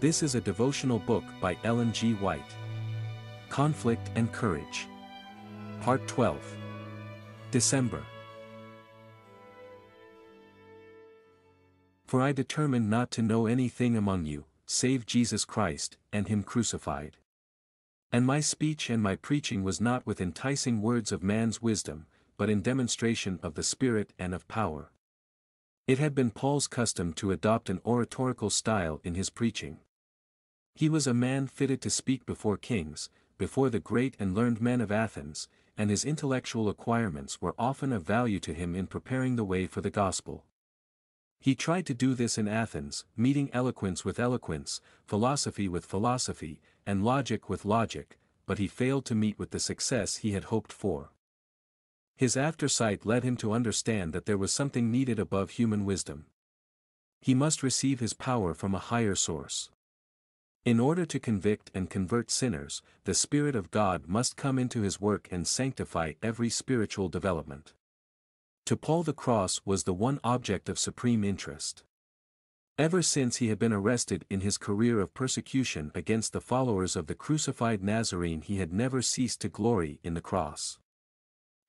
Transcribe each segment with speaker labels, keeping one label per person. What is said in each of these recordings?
Speaker 1: This is a devotional book by Ellen G. White. Conflict and Courage. Part 12. December. For I determined not to know anything among you, save Jesus Christ, and Him crucified. And my speech and my preaching was not with enticing words of man's wisdom, but in demonstration of the Spirit and of power. It had been Paul's custom to adopt an oratorical style in his preaching. He was a man fitted to speak before kings, before the great and learned men of Athens, and his intellectual acquirements were often of value to him in preparing the way for the gospel. He tried to do this in Athens, meeting eloquence with eloquence, philosophy with philosophy, and logic with logic, but he failed to meet with the success he had hoped for. His aftersight led him to understand that there was something needed above human wisdom. He must receive his power from a higher source. In order to convict and convert sinners, the Spirit of God must come into his work and sanctify every spiritual development. To Paul the cross was the one object of supreme interest. Ever since he had been arrested in his career of persecution against the followers of the crucified Nazarene he had never ceased to glory in the cross.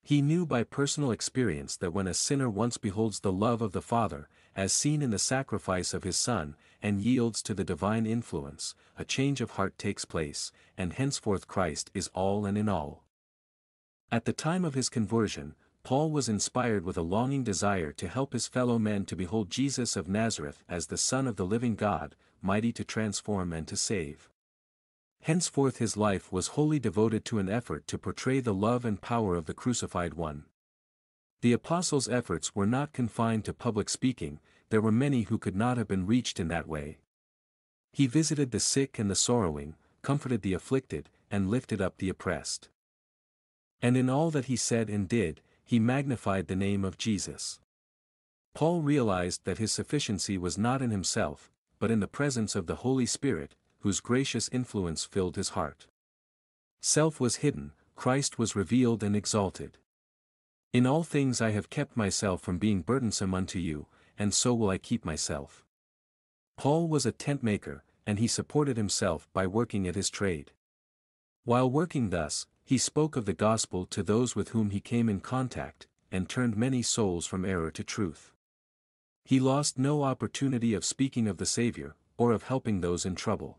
Speaker 1: He knew by personal experience that when a sinner once beholds the love of the Father, as seen in the sacrifice of his Son, and yields to the divine influence, a change of heart takes place, and henceforth Christ is all and in all. At the time of his conversion, Paul was inspired with a longing desire to help his fellow men to behold Jesus of Nazareth as the Son of the living God, mighty to transform and to save. Henceforth his life was wholly devoted to an effort to portray the love and power of the crucified one. The apostles' efforts were not confined to public speaking, there were many who could not have been reached in that way. He visited the sick and the sorrowing, comforted the afflicted, and lifted up the oppressed. And in all that he said and did, he magnified the name of Jesus. Paul realized that his sufficiency was not in himself, but in the presence of the Holy Spirit, whose gracious influence filled his heart. Self was hidden, Christ was revealed and exalted. In all things I have kept myself from being burdensome unto you, and so will I keep myself. Paul was a tent maker, and he supported himself by working at his trade. While working thus, he spoke of the gospel to those with whom he came in contact, and turned many souls from error to truth. He lost no opportunity of speaking of the Savior, or of helping those in trouble.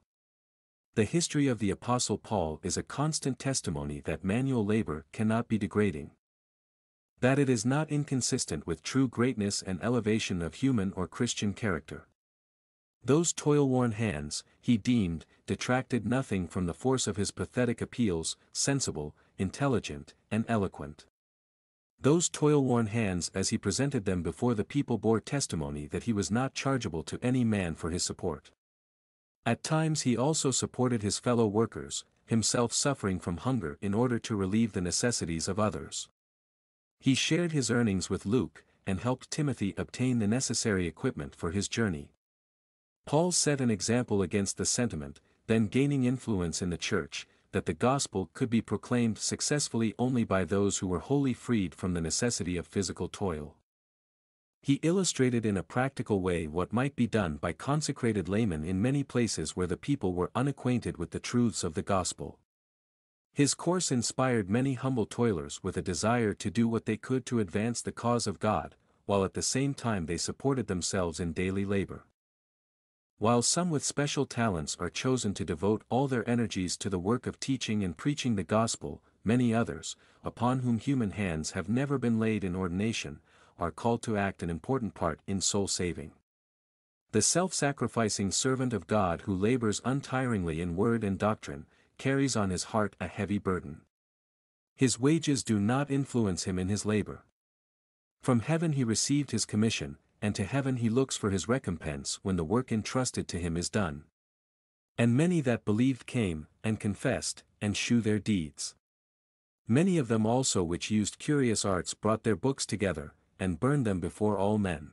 Speaker 1: The history of the Apostle Paul is a constant testimony that manual labor cannot be degrading. That it is not inconsistent with true greatness and elevation of human or Christian character. Those toil-worn hands, he deemed, detracted nothing from the force of his pathetic appeals, sensible, intelligent, and eloquent. Those toil-worn hands as he presented them before the people bore testimony that he was not chargeable to any man for his support. At times he also supported his fellow workers, himself suffering from hunger in order to relieve the necessities of others. He shared his earnings with Luke, and helped Timothy obtain the necessary equipment for his journey. Paul set an example against the sentiment, then gaining influence in the church, that the gospel could be proclaimed successfully only by those who were wholly freed from the necessity of physical toil. He illustrated in a practical way what might be done by consecrated laymen in many places where the people were unacquainted with the truths of the gospel. His course inspired many humble toilers with a desire to do what they could to advance the cause of God, while at the same time they supported themselves in daily labor. While some with special talents are chosen to devote all their energies to the work of teaching and preaching the gospel, many others, upon whom human hands have never been laid in ordination, are called to act an important part in soul saving. The self-sacrificing servant of God who labors untiringly in word and doctrine, carries on his heart a heavy burden. His wages do not influence him in his labor. From heaven he received his commission, and to heaven he looks for his recompense when the work entrusted to him is done. And many that believed came, and confessed, and shew their deeds. Many of them also which used curious arts brought their books together, and burned them before all men.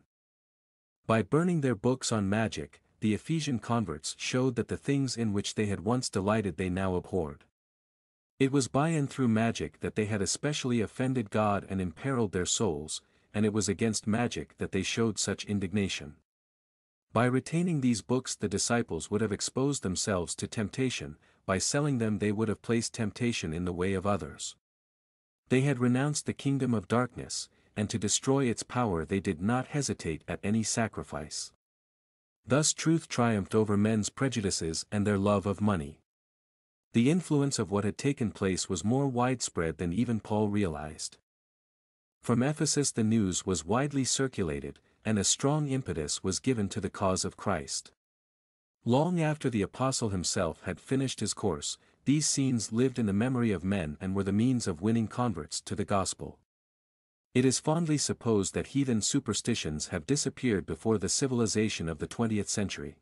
Speaker 1: By burning their books on magic, the Ephesian converts showed that the things in which they had once delighted they now abhorred. It was by and through magic that they had especially offended God and imperiled their souls, and it was against magic that they showed such indignation. By retaining these books the disciples would have exposed themselves to temptation, by selling them they would have placed temptation in the way of others. They had renounced the kingdom of darkness, and to destroy its power they did not hesitate at any sacrifice. Thus truth triumphed over men's prejudices and their love of money. The influence of what had taken place was more widespread than even Paul realized. From Ephesus the news was widely circulated, and a strong impetus was given to the cause of Christ. Long after the apostle himself had finished his course, these scenes lived in the memory of men and were the means of winning converts to the gospel. It is fondly supposed that heathen superstitions have disappeared before the civilization of the 20th century.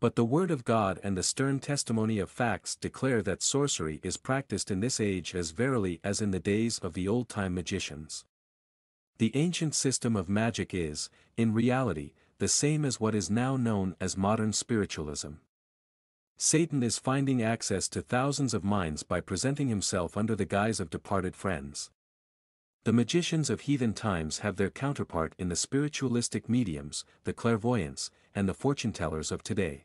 Speaker 1: But the Word of God and the stern testimony of facts declare that sorcery is practiced in this age as verily as in the days of the old-time magicians. The ancient system of magic is, in reality, the same as what is now known as modern spiritualism. Satan is finding access to thousands of minds by presenting himself under the guise of departed friends. The magicians of heathen times have their counterpart in the spiritualistic mediums, the clairvoyants, and the fortune-tellers of today.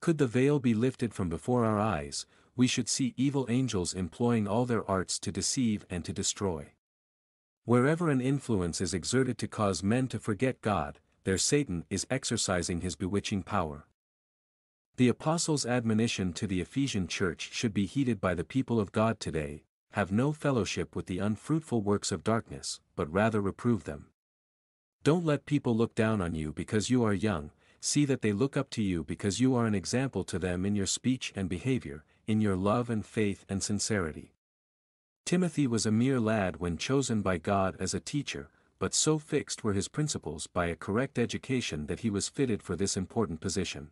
Speaker 1: Could the veil be lifted from before our eyes, we should see evil angels employing all their arts to deceive and to destroy. Wherever an influence is exerted to cause men to forget God, there Satan is exercising his bewitching power. The Apostles' admonition to the Ephesian church should be heeded by the people of God today, have no fellowship with the unfruitful works of darkness, but rather reprove them. Don't let people look down on you because you are young, see that they look up to you because you are an example to them in your speech and behavior, in your love and faith and sincerity. Timothy was a mere lad when chosen by God as a teacher, but so fixed were his principles by a correct education that he was fitted for this important position.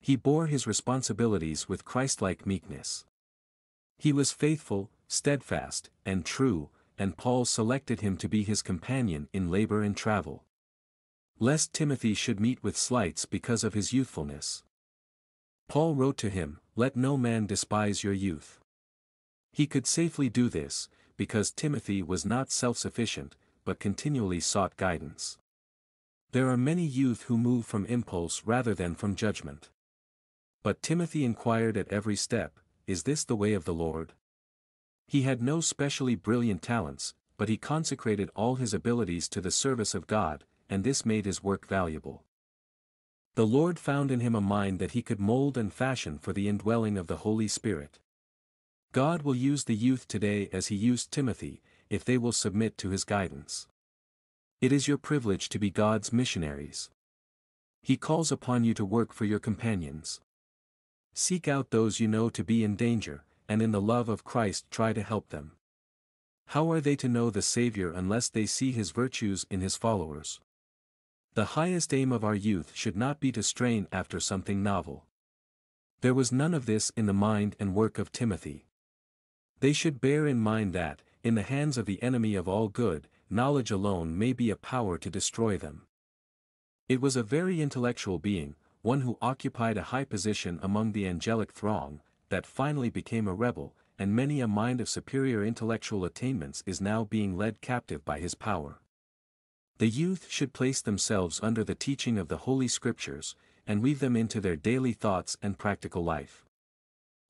Speaker 1: He bore his responsibilities with Christ-like meekness. He was faithful, steadfast, and true, and Paul selected him to be his companion in labor and travel lest Timothy should meet with slights because of his youthfulness. Paul wrote to him, Let no man despise your youth. He could safely do this, because Timothy was not self-sufficient, but continually sought guidance. There are many youth who move from impulse rather than from judgment. But Timothy inquired at every step, Is this the way of the Lord? He had no specially brilliant talents, but he consecrated all his abilities to the service of God, and this made his work valuable. The Lord found in him a mind that he could mold and fashion for the indwelling of the Holy Spirit. God will use the youth today as he used Timothy, if they will submit to his guidance. It is your privilege to be God's missionaries. He calls upon you to work for your companions. Seek out those you know to be in danger, and in the love of Christ try to help them. How are they to know the Savior unless they see his virtues in his followers? The highest aim of our youth should not be to strain after something novel. There was none of this in the mind and work of Timothy. They should bear in mind that, in the hands of the enemy of all good, knowledge alone may be a power to destroy them. It was a very intellectual being, one who occupied a high position among the angelic throng, that finally became a rebel, and many a mind of superior intellectual attainments is now being led captive by his power. The youth should place themselves under the teaching of the Holy Scriptures, and weave them into their daily thoughts and practical life.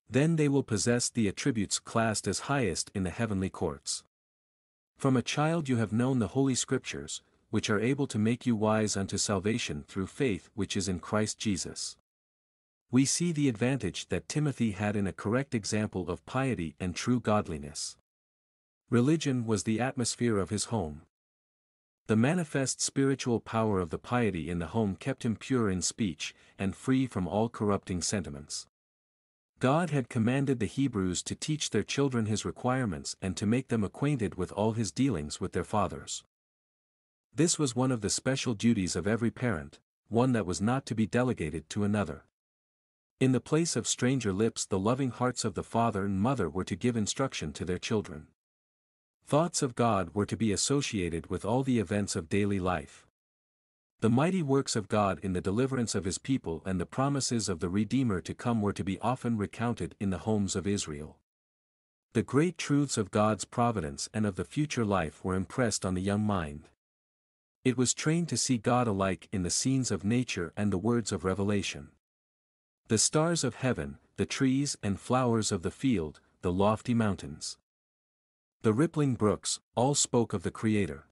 Speaker 1: Then they will possess the attributes classed as highest in the heavenly courts. From a child you have known the Holy Scriptures, which are able to make you wise unto salvation through faith which is in Christ Jesus. We see the advantage that Timothy had in a correct example of piety and true godliness. Religion was the atmosphere of his home. The manifest spiritual power of the piety in the home kept him pure in speech, and free from all corrupting sentiments. God had commanded the Hebrews to teach their children his requirements and to make them acquainted with all his dealings with their fathers. This was one of the special duties of every parent, one that was not to be delegated to another. In the place of stranger lips the loving hearts of the father and mother were to give instruction to their children. Thoughts of God were to be associated with all the events of daily life. The mighty works of God in the deliverance of his people and the promises of the Redeemer to come were to be often recounted in the homes of Israel. The great truths of God's providence and of the future life were impressed on the young mind. It was trained to see God alike in the scenes of nature and the words of revelation. The stars of heaven, the trees and flowers of the field, the lofty mountains. The rippling brooks, all spoke of the Creator.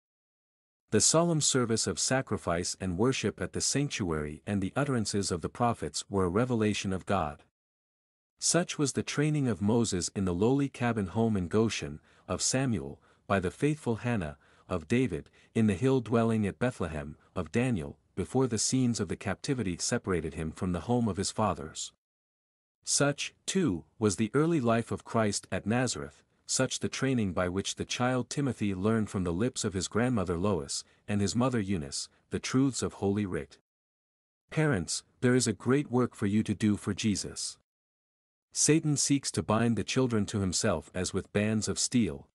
Speaker 1: The solemn service of sacrifice and worship at the sanctuary and the utterances of the prophets were a revelation of God. Such was the training of Moses in the lowly cabin home in Goshen, of Samuel, by the faithful Hannah, of David, in the hill dwelling at Bethlehem, of Daniel, before the scenes of the captivity separated him from the home of his fathers. Such, too, was the early life of Christ at Nazareth, such the training by which the child Timothy learned from the lips of his grandmother Lois, and his mother Eunice, the truths of Holy Writ. Parents, there is a great work for you to do for Jesus. Satan seeks to bind the children to himself as with bands of steel,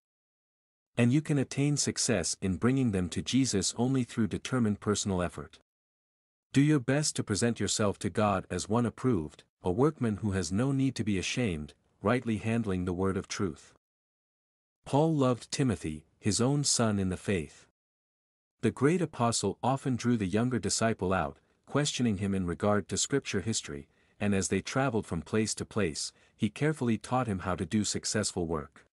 Speaker 1: and you can attain success in bringing them to Jesus only through determined personal effort. Do your best to present yourself to God as one approved, a workman who has no need to be ashamed, rightly handling the word of truth. Paul loved Timothy, his own son in the faith. The great apostle often drew the younger disciple out, questioning him in regard to scripture history, and as they traveled from place to place, he carefully taught him how to do successful work.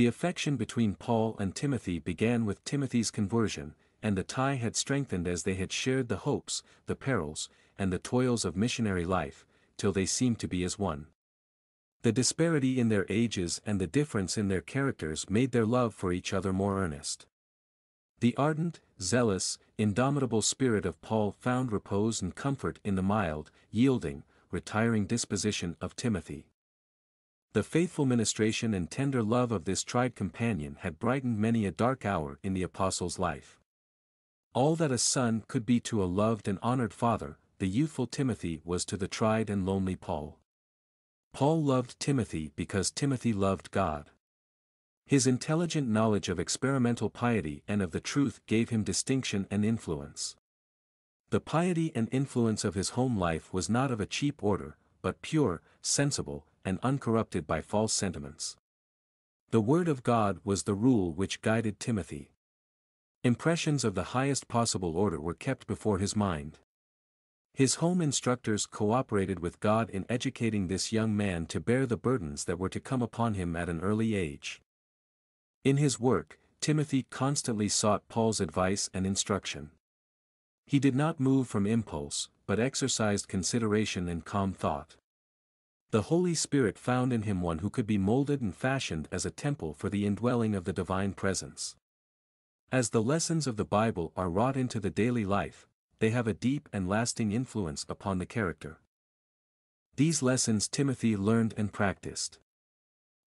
Speaker 1: The affection between Paul and Timothy began with Timothy's conversion, and the tie had strengthened as they had shared the hopes, the perils, and the toils of missionary life, till they seemed to be as one. The disparity in their ages and the difference in their characters made their love for each other more earnest. The ardent, zealous, indomitable spirit of Paul found repose and comfort in the mild, yielding, retiring disposition of Timothy. The faithful ministration and tender love of this tried companion had brightened many a dark hour in the apostle's life. All that a son could be to a loved and honored father, the youthful Timothy was to the tried and lonely Paul. Paul loved Timothy because Timothy loved God. His intelligent knowledge of experimental piety and of the truth gave him distinction and influence. The piety and influence of his home life was not of a cheap order, but pure, sensible, and uncorrupted by false sentiments. The Word of God was the rule which guided Timothy. Impressions of the highest possible order were kept before his mind. His home instructors cooperated with God in educating this young man to bear the burdens that were to come upon him at an early age. In his work, Timothy constantly sought Paul's advice and instruction. He did not move from impulse, but exercised consideration and calm thought. The Holy Spirit found in him one who could be molded and fashioned as a temple for the indwelling of the divine presence. As the lessons of the Bible are wrought into the daily life, they have a deep and lasting influence upon the character. These lessons Timothy learned and practiced.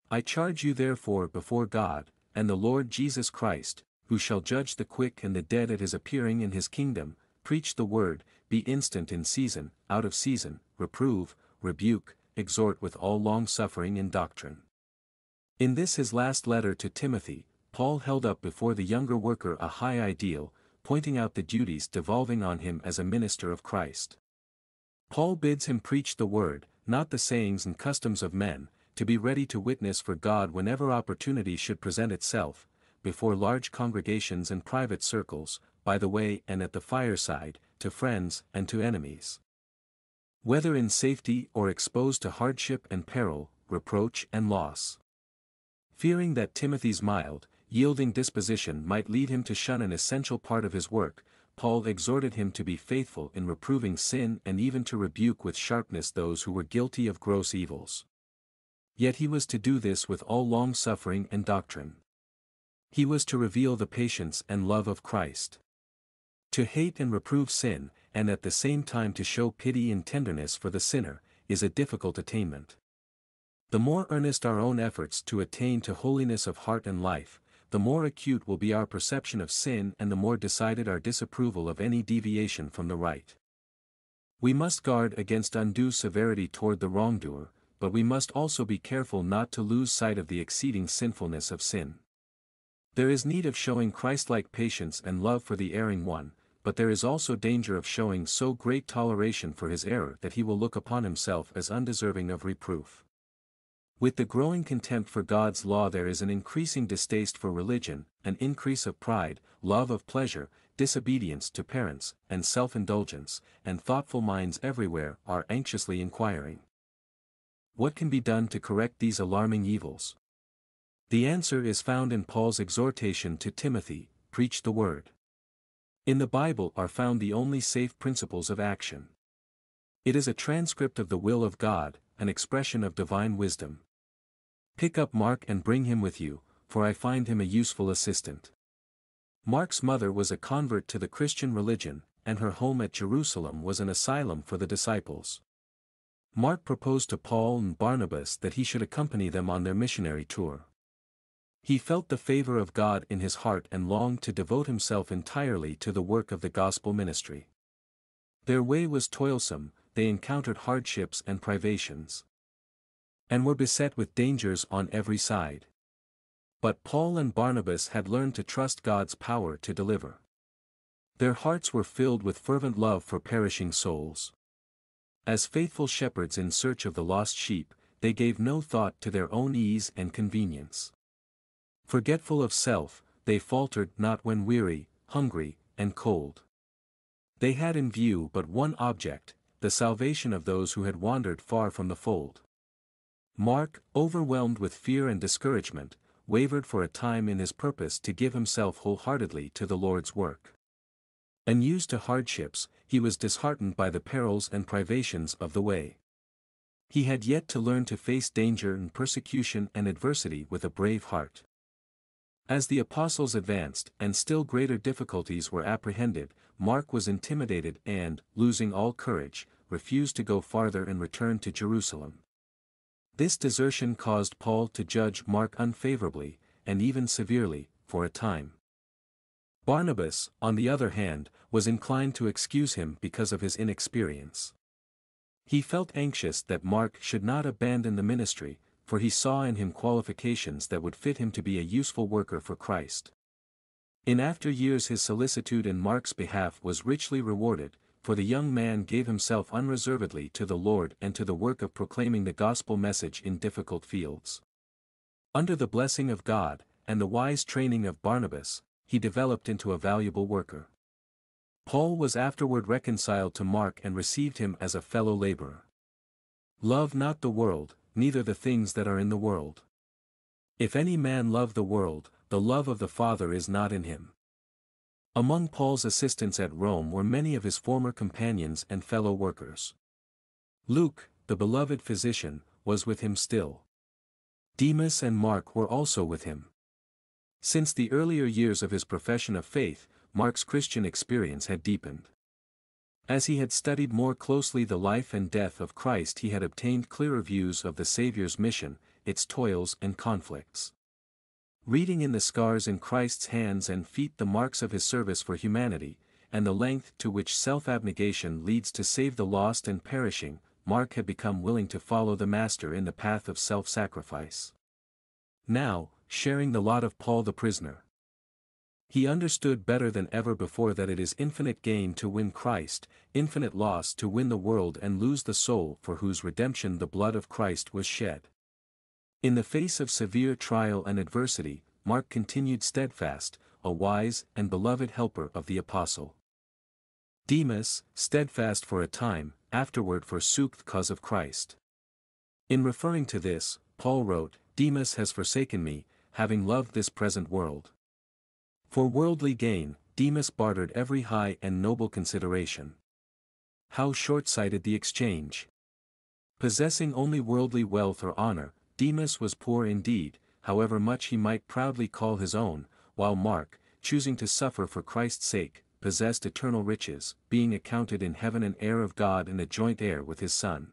Speaker 1: I charge you therefore before God, and the Lord Jesus Christ, who shall judge the quick and the dead at his appearing in his kingdom, preach the word, be instant in season, out of season, reprove, rebuke, exhort with all long-suffering and doctrine. In this his last letter to Timothy, Paul held up before the younger worker a high ideal, pointing out the duties devolving on him as a minister of Christ. Paul bids him preach the word, not the sayings and customs of men, to be ready to witness for God whenever opportunity should present itself, before large congregations and private circles, by the way and at the fireside, to friends and to enemies. Whether in safety or exposed to hardship and peril, reproach and loss. Fearing that Timothy's mild, yielding disposition might lead him to shun an essential part of his work, Paul exhorted him to be faithful in reproving sin and even to rebuke with sharpness those who were guilty of gross evils. Yet he was to do this with all long-suffering and doctrine. He was to reveal the patience and love of Christ. To hate and reprove sin, and at the same time to show pity and tenderness for the sinner, is a difficult attainment. The more earnest our own efforts to attain to holiness of heart and life, the more acute will be our perception of sin and the more decided our disapproval of any deviation from the right. We must guard against undue severity toward the wrongdoer, but we must also be careful not to lose sight of the exceeding sinfulness of sin. There is need of showing Christ-like patience and love for the erring one, but there is also danger of showing so great toleration for his error that he will look upon himself as undeserving of reproof. With the growing contempt for God's law there is an increasing distaste for religion, an increase of pride, love of pleasure, disobedience to parents, and self-indulgence, and thoughtful minds everywhere are anxiously inquiring. What can be done to correct these alarming evils? The answer is found in Paul's exhortation to Timothy, preach the word. In the Bible are found the only safe principles of action. It is a transcript of the will of God, an expression of divine wisdom. Pick up Mark and bring him with you, for I find him a useful assistant. Mark's mother was a convert to the Christian religion, and her home at Jerusalem was an asylum for the disciples. Mark proposed to Paul and Barnabas that he should accompany them on their missionary tour. He felt the favor of God in his heart and longed to devote himself entirely to the work of the gospel ministry. Their way was toilsome, they encountered hardships and privations. And were beset with dangers on every side. But Paul and Barnabas had learned to trust God's power to deliver. Their hearts were filled with fervent love for perishing souls. As faithful shepherds in search of the lost sheep, they gave no thought to their own ease and convenience. Forgetful of self, they faltered not when weary, hungry, and cold. They had in view but one object, the salvation of those who had wandered far from the fold. Mark, overwhelmed with fear and discouragement, wavered for a time in his purpose to give himself wholeheartedly to the Lord's work. Unused to hardships, he was disheartened by the perils and privations of the way. He had yet to learn to face danger and persecution and adversity with a brave heart. As the apostles advanced and still greater difficulties were apprehended, Mark was intimidated and, losing all courage, refused to go farther and returned to Jerusalem. This desertion caused Paul to judge Mark unfavorably, and even severely, for a time. Barnabas, on the other hand, was inclined to excuse him because of his inexperience. He felt anxious that Mark should not abandon the ministry, for he saw in him qualifications that would fit him to be a useful worker for Christ. In after years his solicitude in Mark's behalf was richly rewarded, for the young man gave himself unreservedly to the Lord and to the work of proclaiming the gospel message in difficult fields. Under the blessing of God, and the wise training of Barnabas, he developed into a valuable worker. Paul was afterward reconciled to Mark and received him as a fellow laborer. Love not the world, neither the things that are in the world. If any man love the world, the love of the Father is not in him. Among Paul's assistants at Rome were many of his former companions and fellow workers. Luke, the beloved physician, was with him still. Demas and Mark were also with him. Since the earlier years of his profession of faith, Mark's Christian experience had deepened. As he had studied more closely the life and death of Christ he had obtained clearer views of the Saviour's mission, its toils and conflicts. Reading in the scars in Christ's hands and feet the marks of his service for humanity, and the length to which self-abnegation leads to save the lost and perishing, Mark had become willing to follow the Master in the path of self-sacrifice. Now, sharing the lot of Paul the prisoner, he understood better than ever before that it is infinite gain to win Christ, infinite loss to win the world and lose the soul for whose redemption the blood of Christ was shed. In the face of severe trial and adversity, Mark continued steadfast, a wise and beloved helper of the apostle. Demas, steadfast for a time, afterward forsook the cause of Christ. In referring to this, Paul wrote, Demas has forsaken me, having loved this present world. For worldly gain, Demas bartered every high and noble consideration. How short-sighted the exchange! Possessing only worldly wealth or honor, Demas was poor indeed, however much he might proudly call his own, while Mark, choosing to suffer for Christ's sake, possessed eternal riches, being accounted in heaven an heir of God and a joint heir with his Son.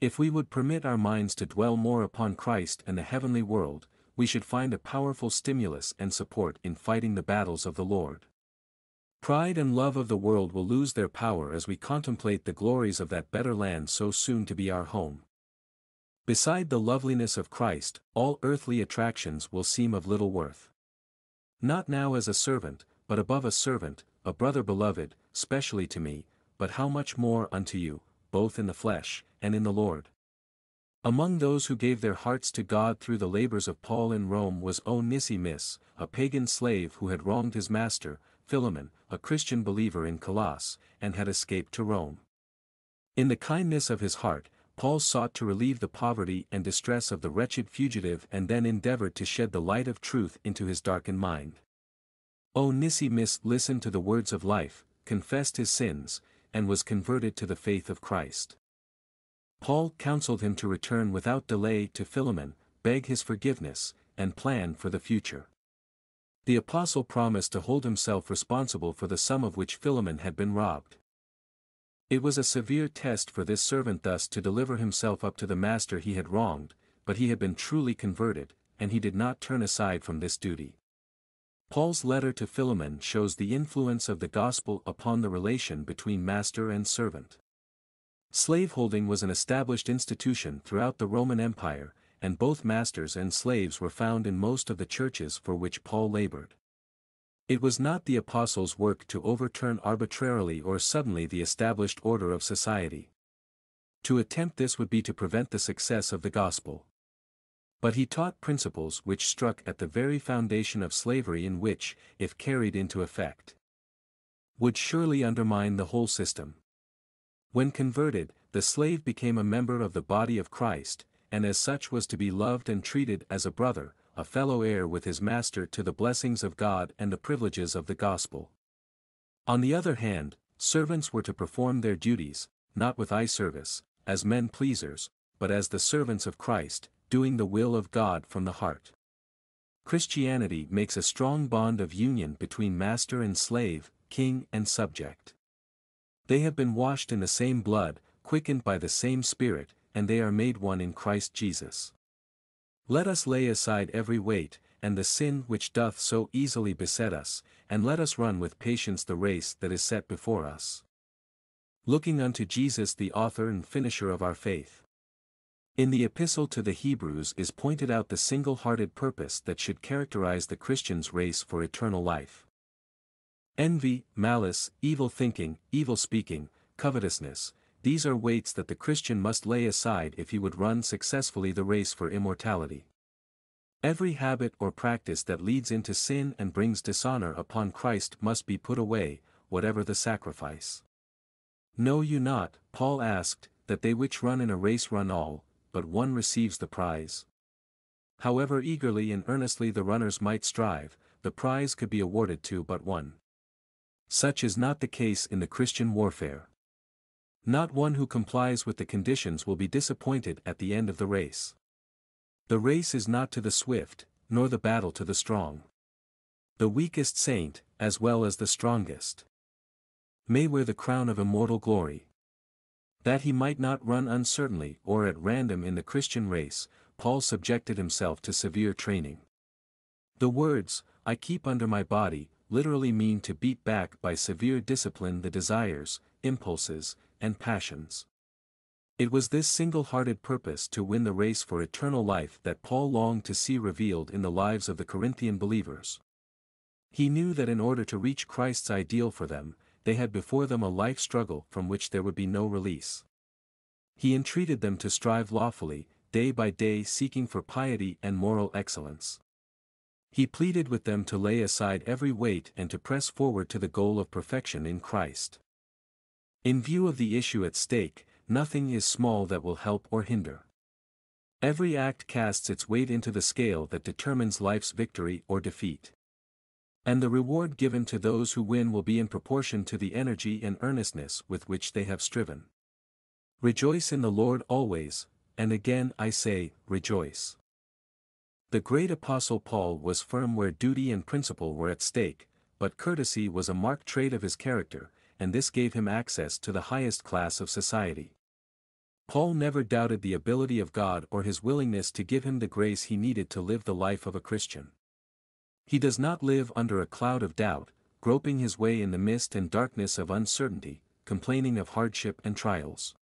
Speaker 1: If we would permit our minds to dwell more upon Christ and the heavenly world, we should find a powerful stimulus and support in fighting the battles of the Lord. Pride and love of the world will lose their power as we contemplate the glories of that better land so soon to be our home. Beside the loveliness of Christ, all earthly attractions will seem of little worth. Not now as a servant, but above a servant, a brother beloved, specially to me, but how much more unto you, both in the flesh, and in the Lord. Among those who gave their hearts to God through the labors of Paul in Rome was Onesimus, a pagan slave who had wronged his master, Philemon, a Christian believer in Colosse, and had escaped to Rome. In the kindness of his heart, Paul sought to relieve the poverty and distress of the wretched fugitive and then endeavored to shed the light of truth into his darkened mind. Onesimus listened to the words of life, confessed his sins, and was converted to the faith of Christ. Paul counseled him to return without delay to Philemon, beg his forgiveness, and plan for the future. The apostle promised to hold himself responsible for the sum of which Philemon had been robbed. It was a severe test for this servant thus to deliver himself up to the master he had wronged, but he had been truly converted, and he did not turn aside from this duty. Paul's letter to Philemon shows the influence of the gospel upon the relation between master and servant. Slaveholding was an established institution throughout the Roman Empire, and both masters and slaves were found in most of the churches for which Paul labored. It was not the apostles' work to overturn arbitrarily or suddenly the established order of society. To attempt this would be to prevent the success of the gospel. But he taught principles which struck at the very foundation of slavery and which, if carried into effect, would surely undermine the whole system. When converted, the slave became a member of the body of Christ, and as such was to be loved and treated as a brother, a fellow heir with his master to the blessings of God and the privileges of the gospel. On the other hand, servants were to perform their duties, not with eye service, as men pleasers, but as the servants of Christ, doing the will of God from the heart. Christianity makes a strong bond of union between master and slave, king and subject. They have been washed in the same blood, quickened by the same Spirit, and they are made one in Christ Jesus. Let us lay aside every weight, and the sin which doth so easily beset us, and let us run with patience the race that is set before us. Looking unto Jesus the author and finisher of our faith. In the Epistle to the Hebrews is pointed out the single-hearted purpose that should characterize the Christian's race for eternal life. Envy, malice, evil thinking, evil speaking, covetousness, these are weights that the Christian must lay aside if he would run successfully the race for immortality. Every habit or practice that leads into sin and brings dishonor upon Christ must be put away, whatever the sacrifice. Know you not, Paul asked, that they which run in a race run all, but one receives the prize? However eagerly and earnestly the runners might strive, the prize could be awarded to but one. Such is not the case in the Christian warfare. Not one who complies with the conditions will be disappointed at the end of the race. The race is not to the swift, nor the battle to the strong. The weakest saint, as well as the strongest, may wear the crown of immortal glory. That he might not run uncertainly or at random in the Christian race, Paul subjected himself to severe training. The words, I keep under my body, literally mean to beat back by severe discipline the desires, impulses, and passions. It was this single-hearted purpose to win the race for eternal life that Paul longed to see revealed in the lives of the Corinthian believers. He knew that in order to reach Christ's ideal for them, they had before them a life struggle from which there would be no release. He entreated them to strive lawfully, day by day seeking for piety and moral excellence. He pleaded with them to lay aside every weight and to press forward to the goal of perfection in Christ. In view of the issue at stake, nothing is small that will help or hinder. Every act casts its weight into the scale that determines life's victory or defeat. And the reward given to those who win will be in proportion to the energy and earnestness with which they have striven. Rejoice in the Lord always, and again I say, rejoice. The great apostle Paul was firm where duty and principle were at stake, but courtesy was a marked trait of his character, and this gave him access to the highest class of society. Paul never doubted the ability of God or his willingness to give him the grace he needed to live the life of a Christian. He does not live under a cloud of doubt, groping his way in the mist and darkness of uncertainty, complaining of hardship and trials.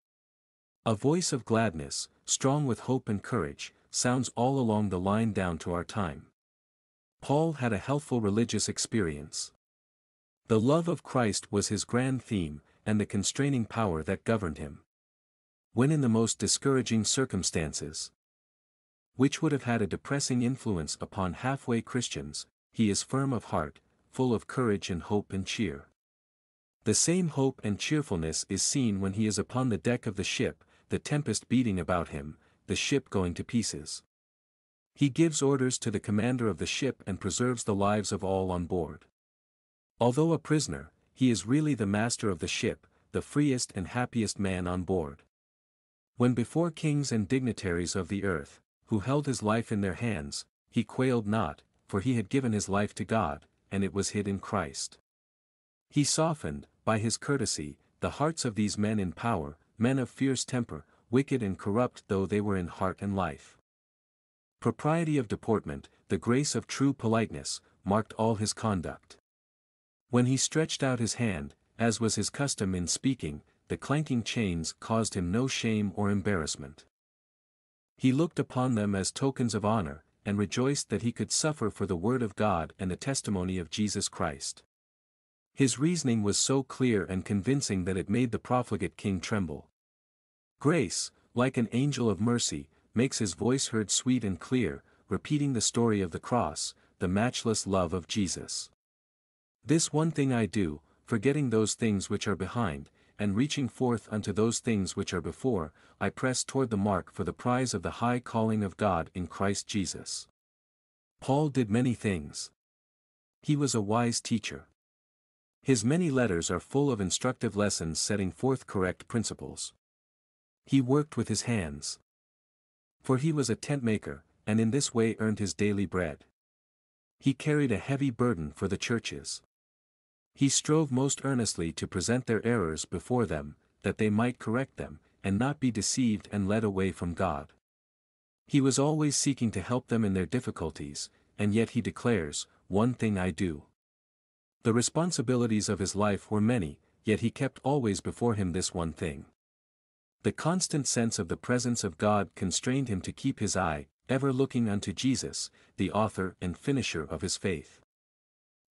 Speaker 1: A voice of gladness, strong with hope and courage, sounds all along the line down to our time. Paul had a healthful religious experience. The love of Christ was his grand theme, and the constraining power that governed him. When in the most discouraging circumstances, which would have had a depressing influence upon halfway Christians, he is firm of heart, full of courage and hope and cheer. The same hope and cheerfulness is seen when he is upon the deck of the ship, the tempest beating about him, the ship going to pieces. He gives orders to the commander of the ship and preserves the lives of all on board. Although a prisoner, he is really the master of the ship, the freest and happiest man on board. When before kings and dignitaries of the earth, who held his life in their hands, he quailed not, for he had given his life to God, and it was hid in Christ. He softened, by his courtesy, the hearts of these men in power, men of fierce temper, wicked and corrupt though they were in heart and life. Propriety of deportment, the grace of true politeness, marked all his conduct. When he stretched out his hand, as was his custom in speaking, the clanking chains caused him no shame or embarrassment. He looked upon them as tokens of honor, and rejoiced that he could suffer for the word of God and the testimony of Jesus Christ. His reasoning was so clear and convincing that it made the profligate king tremble. Grace, like an angel of mercy, makes his voice heard sweet and clear, repeating the story of the cross, the matchless love of Jesus. This one thing I do, forgetting those things which are behind, and reaching forth unto those things which are before, I press toward the mark for the prize of the high calling of God in Christ Jesus. Paul did many things. He was a wise teacher. His many letters are full of instructive lessons setting forth correct principles. He worked with his hands. For he was a tent maker, and in this way earned his daily bread. He carried a heavy burden for the churches. He strove most earnestly to present their errors before them, that they might correct them, and not be deceived and led away from God. He was always seeking to help them in their difficulties, and yet he declares, One thing I do. The responsibilities of his life were many, yet he kept always before him this one thing. The constant sense of the presence of God constrained him to keep his eye, ever looking unto Jesus, the author and finisher of his faith.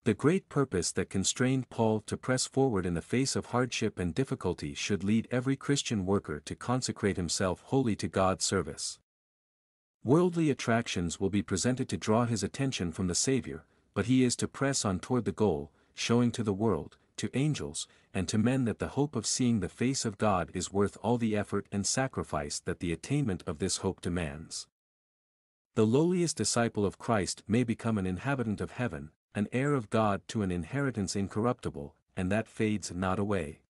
Speaker 1: The great purpose that constrained Paul to press forward in the face of hardship and difficulty should lead every Christian worker to consecrate himself wholly to God's service. Worldly attractions will be presented to draw his attention from the Savior, but he is to press on toward the goal, showing to the world, to angels, and to men that the hope of seeing the face of God is worth all the effort and sacrifice that the attainment of this hope demands. The lowliest disciple of Christ may become an inhabitant of heaven, an heir of God to an inheritance incorruptible, and that fades not away.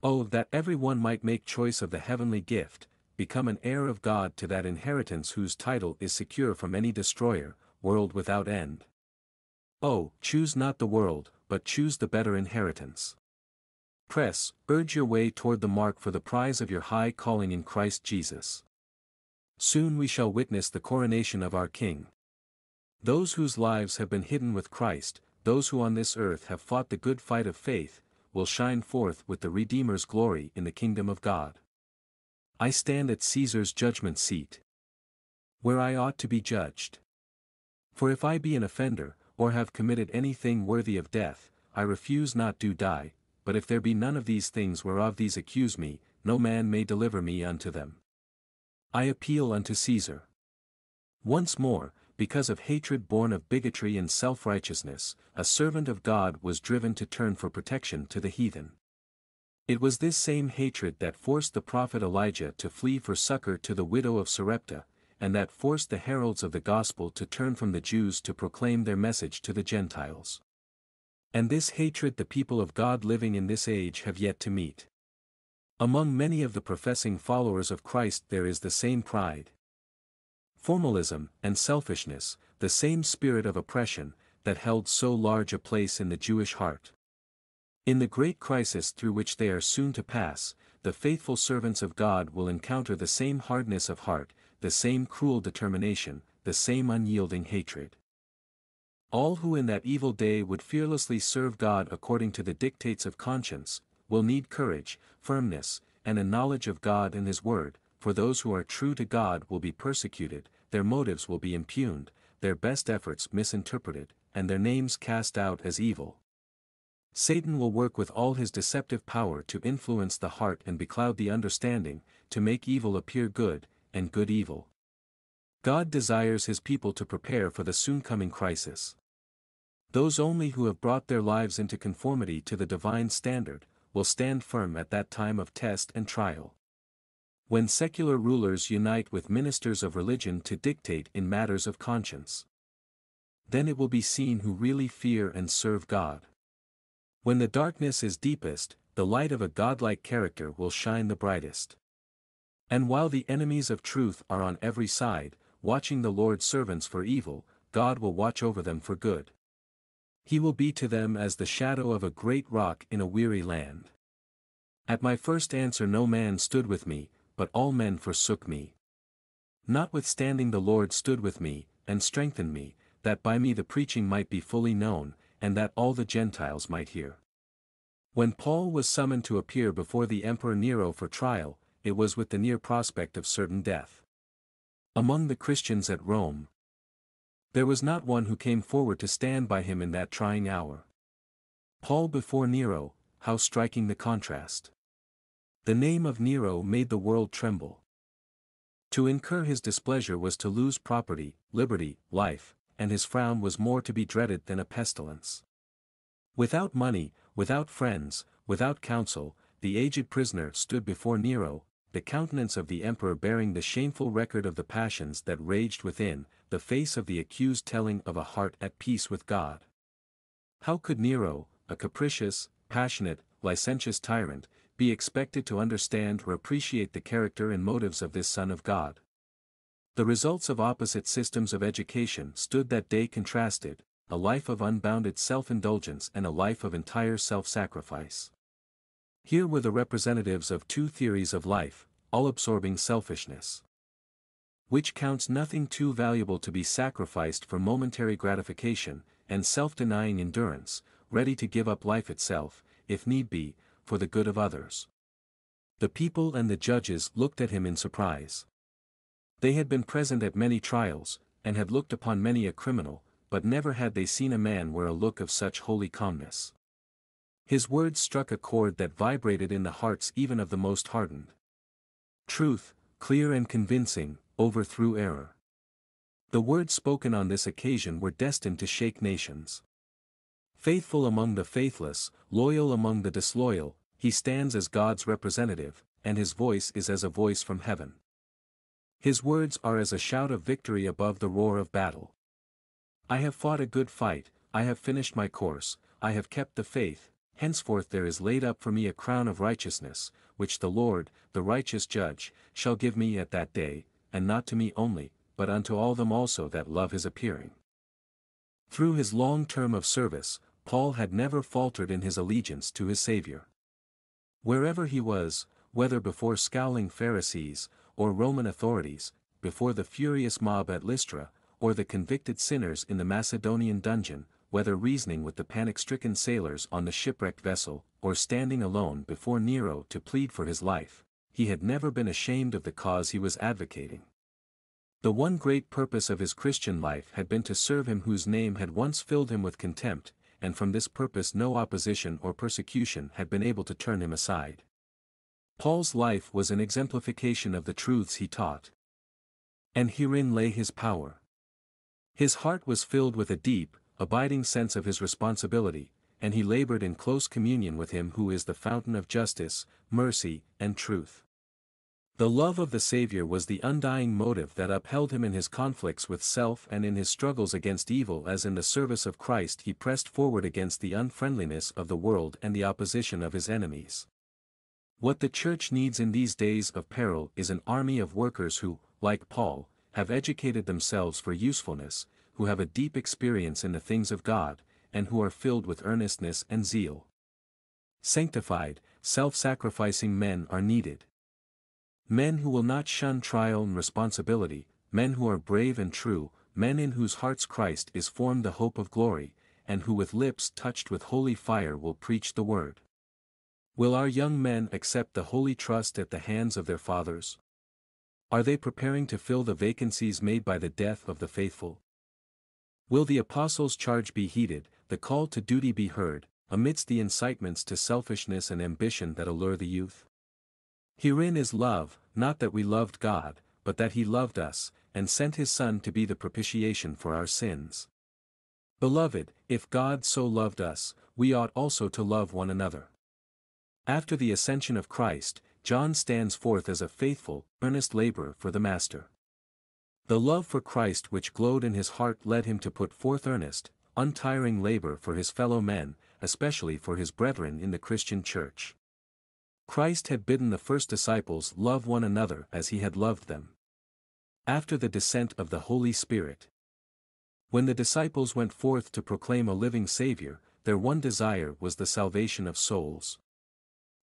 Speaker 1: Oh, that every one might make choice of the heavenly gift, become an heir of God to that inheritance whose title is secure from any destroyer, world without end. Oh, choose not the world, but choose the better inheritance. Press, urge your way toward the mark for the prize of your high calling in Christ Jesus. Soon we shall witness the coronation of our King. Those whose lives have been hidden with Christ, those who on this earth have fought the good fight of faith, will shine forth with the Redeemer's glory in the kingdom of God. I stand at Caesar's judgment seat. Where I ought to be judged. For if I be an offender, or have committed anything worthy of death, I refuse not to die, but if there be none of these things whereof these accuse me, no man may deliver me unto them. I appeal unto Caesar. Once more, because of hatred born of bigotry and self-righteousness, a servant of God was driven to turn for protection to the heathen. It was this same hatred that forced the prophet Elijah to flee for succor to the widow of Sarepta, and that forced the heralds of the gospel to turn from the Jews to proclaim their message to the Gentiles. And this hatred the people of God living in this age have yet to meet. Among many of the professing followers of Christ there is the same pride, formalism, and selfishness, the same spirit of oppression, that held so large a place in the Jewish heart. In the great crisis through which they are soon to pass, the faithful servants of God will encounter the same hardness of heart, the same cruel determination, the same unyielding hatred. All who in that evil day would fearlessly serve God according to the dictates of conscience, will need courage, firmness, and a knowledge of God and His Word, for those who are true to God will be persecuted, their motives will be impugned, their best efforts misinterpreted, and their names cast out as evil. Satan will work with all his deceptive power to influence the heart and becloud the understanding, to make evil appear good, and good evil. God desires his people to prepare for the soon coming crisis. Those only who have brought their lives into conformity to the divine standard, will stand firm at that time of test and trial. When secular rulers unite with ministers of religion to dictate in matters of conscience. Then it will be seen who really fear and serve God. When the darkness is deepest, the light of a godlike character will shine the brightest. And while the enemies of truth are on every side, watching the Lord's servants for evil, God will watch over them for good. He will be to them as the shadow of a great rock in a weary land. At my first answer no man stood with me, but all men forsook me. Notwithstanding the Lord stood with me, and strengthened me, that by me the preaching might be fully known, and that all the Gentiles might hear. When Paul was summoned to appear before the Emperor Nero for trial, it was with the near prospect of certain death. Among the Christians at Rome, there was not one who came forward to stand by him in that trying hour. Paul before Nero, how striking the contrast. The name of Nero made the world tremble. To incur his displeasure was to lose property, liberty, life, and his frown was more to be dreaded than a pestilence. Without money, without friends, without counsel, the aged prisoner stood before Nero, the countenance of the emperor bearing the shameful record of the passions that raged within, the face of the accused telling of a heart at peace with God. How could Nero, a capricious, passionate, licentious tyrant, be expected to understand or appreciate the character and motives of this Son of God? The results of opposite systems of education stood that day contrasted, a life of unbounded self-indulgence and a life of entire self-sacrifice. Here were the representatives of two theories of life, all-absorbing selfishness. Which counts nothing too valuable to be sacrificed for momentary gratification, and self-denying endurance, ready to give up life itself, if need be, for the good of others. The people and the judges looked at him in surprise. They had been present at many trials, and had looked upon many a criminal, but never had they seen a man wear a look of such holy calmness. His words struck a chord that vibrated in the hearts even of the most hardened. Truth, clear and convincing, overthrew error. The words spoken on this occasion were destined to shake nations. Faithful among the faithless, loyal among the disloyal, he stands as God's representative, and his voice is as a voice from heaven. His words are as a shout of victory above the roar of battle. I have fought a good fight, I have finished my course, I have kept the faith, henceforth there is laid up for me a crown of righteousness, which the Lord, the righteous judge, shall give me at that day, and not to me only, but unto all them also that love his appearing. Through his long term of service, Paul had never faltered in his allegiance to his Saviour. Wherever he was, whether before scowling Pharisees, or Roman authorities, before the furious mob at Lystra, or the convicted sinners in the Macedonian dungeon, whether reasoning with the panic-stricken sailors on the shipwrecked vessel, or standing alone before Nero to plead for his life, he had never been ashamed of the cause he was advocating. The one great purpose of his Christian life had been to serve him whose name had once filled him with contempt, and from this purpose no opposition or persecution had been able to turn him aside. Paul's life was an exemplification of the truths he taught. And herein lay his power. His heart was filled with a deep, abiding sense of his responsibility, and he labored in close communion with him who is the fountain of justice, mercy, and truth. The love of the Savior was the undying motive that upheld him in his conflicts with self and in his struggles against evil as in the service of Christ he pressed forward against the unfriendliness of the world and the opposition of his enemies. What the church needs in these days of peril is an army of workers who, like Paul, have educated themselves for usefulness, who have a deep experience in the things of God, and who are filled with earnestness and zeal. Sanctified, self-sacrificing men are needed. Men who will not shun trial and responsibility, men who are brave and true, men in whose hearts Christ is formed the hope of glory, and who with lips touched with holy fire will preach the word. Will our young men accept the holy trust at the hands of their fathers? Are they preparing to fill the vacancies made by the death of the faithful? Will the apostles' charge be heeded, the call to duty be heard, amidst the incitements to selfishness and ambition that allure the youth? Herein is love, not that we loved God, but that he loved us, and sent his Son to be the propitiation for our sins. Beloved, if God so loved us, we ought also to love one another. After the ascension of Christ, John stands forth as a faithful, earnest laborer for the Master. The love for Christ which glowed in his heart led him to put forth earnest, untiring labor for his fellow men, especially for his brethren in the Christian church. Christ had bidden the first disciples love one another as he had loved them. After the descent of the Holy Spirit. When the disciples went forth to proclaim a living Saviour, their one desire was the salvation of souls.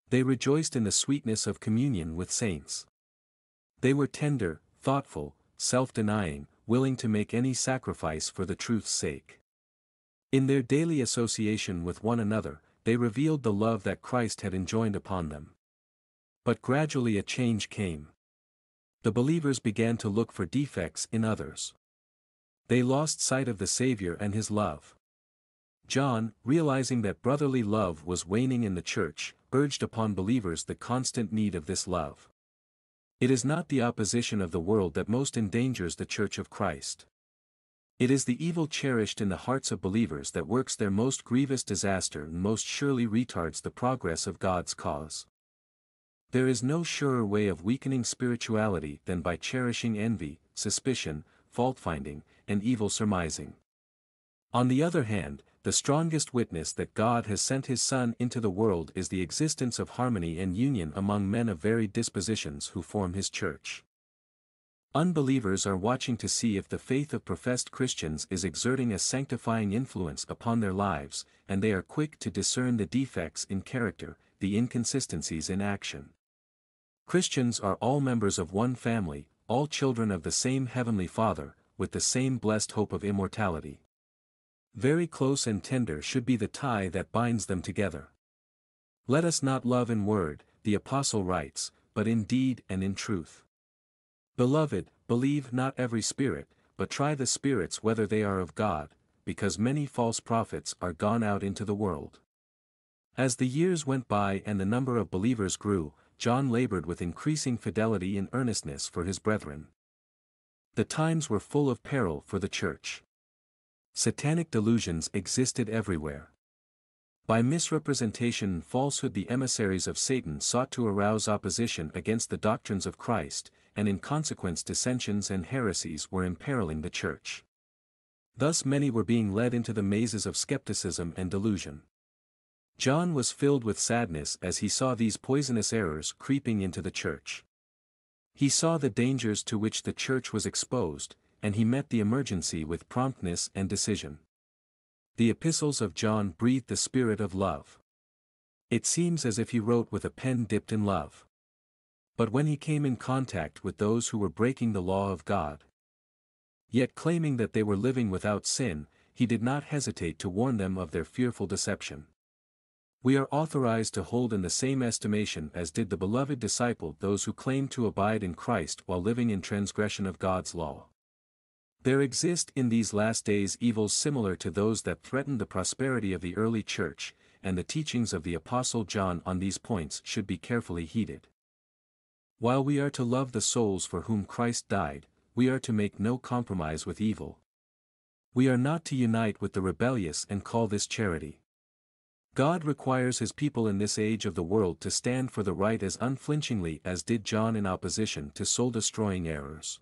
Speaker 1: They rejoiced in the sweetness of communion with saints. They were tender, thoughtful, self-denying, willing to make any sacrifice for the truth's sake. In their daily association with one another, they revealed the love that Christ had enjoined upon them. But gradually a change came. The believers began to look for defects in others. They lost sight of the Savior and his love. John, realizing that brotherly love was waning in the church, urged upon believers the constant need of this love. It is not the opposition of the world that most endangers the church of Christ. It is the evil cherished in the hearts of believers that works their most grievous disaster and most surely retards the progress of God's cause. There is no surer way of weakening spirituality than by cherishing envy, suspicion, fault-finding, and evil surmising. On the other hand, the strongest witness that God has sent his Son into the world is the existence of harmony and union among men of varied dispositions who form his church. Unbelievers are watching to see if the faith of professed Christians is exerting a sanctifying influence upon their lives, and they are quick to discern the defects in character, the inconsistencies in action. Christians are all members of one family, all children of the same Heavenly Father, with the same blessed hope of immortality. Very close and tender should be the tie that binds them together. Let us not love in word, the Apostle writes, but in deed and in truth. Beloved, believe not every spirit, but try the spirits whether they are of God, because many false prophets are gone out into the world. As the years went by and the number of believers grew, John labored with increasing fidelity and earnestness for his brethren. The times were full of peril for the church. Satanic delusions existed everywhere. By misrepresentation and falsehood the emissaries of Satan sought to arouse opposition against the doctrines of Christ, and in consequence dissensions and heresies were imperiling the church. Thus many were being led into the mazes of skepticism and delusion. John was filled with sadness as he saw these poisonous errors creeping into the church. He saw the dangers to which the church was exposed, and he met the emergency with promptness and decision. The epistles of John breathed the spirit of love. It seems as if he wrote with a pen dipped in love. But when he came in contact with those who were breaking the law of God, yet claiming that they were living without sin, he did not hesitate to warn them of their fearful deception. We are authorized to hold in the same estimation as did the beloved disciple those who claim to abide in Christ while living in transgression of God's law. There exist in these last days evils similar to those that threatened the prosperity of the early church, and the teachings of the Apostle John on these points should be carefully heeded. While we are to love the souls for whom Christ died, we are to make no compromise with evil. We are not to unite with the rebellious and call this charity. God requires his people in this age of the world to stand for the right as unflinchingly as did John in opposition to soul-destroying errors.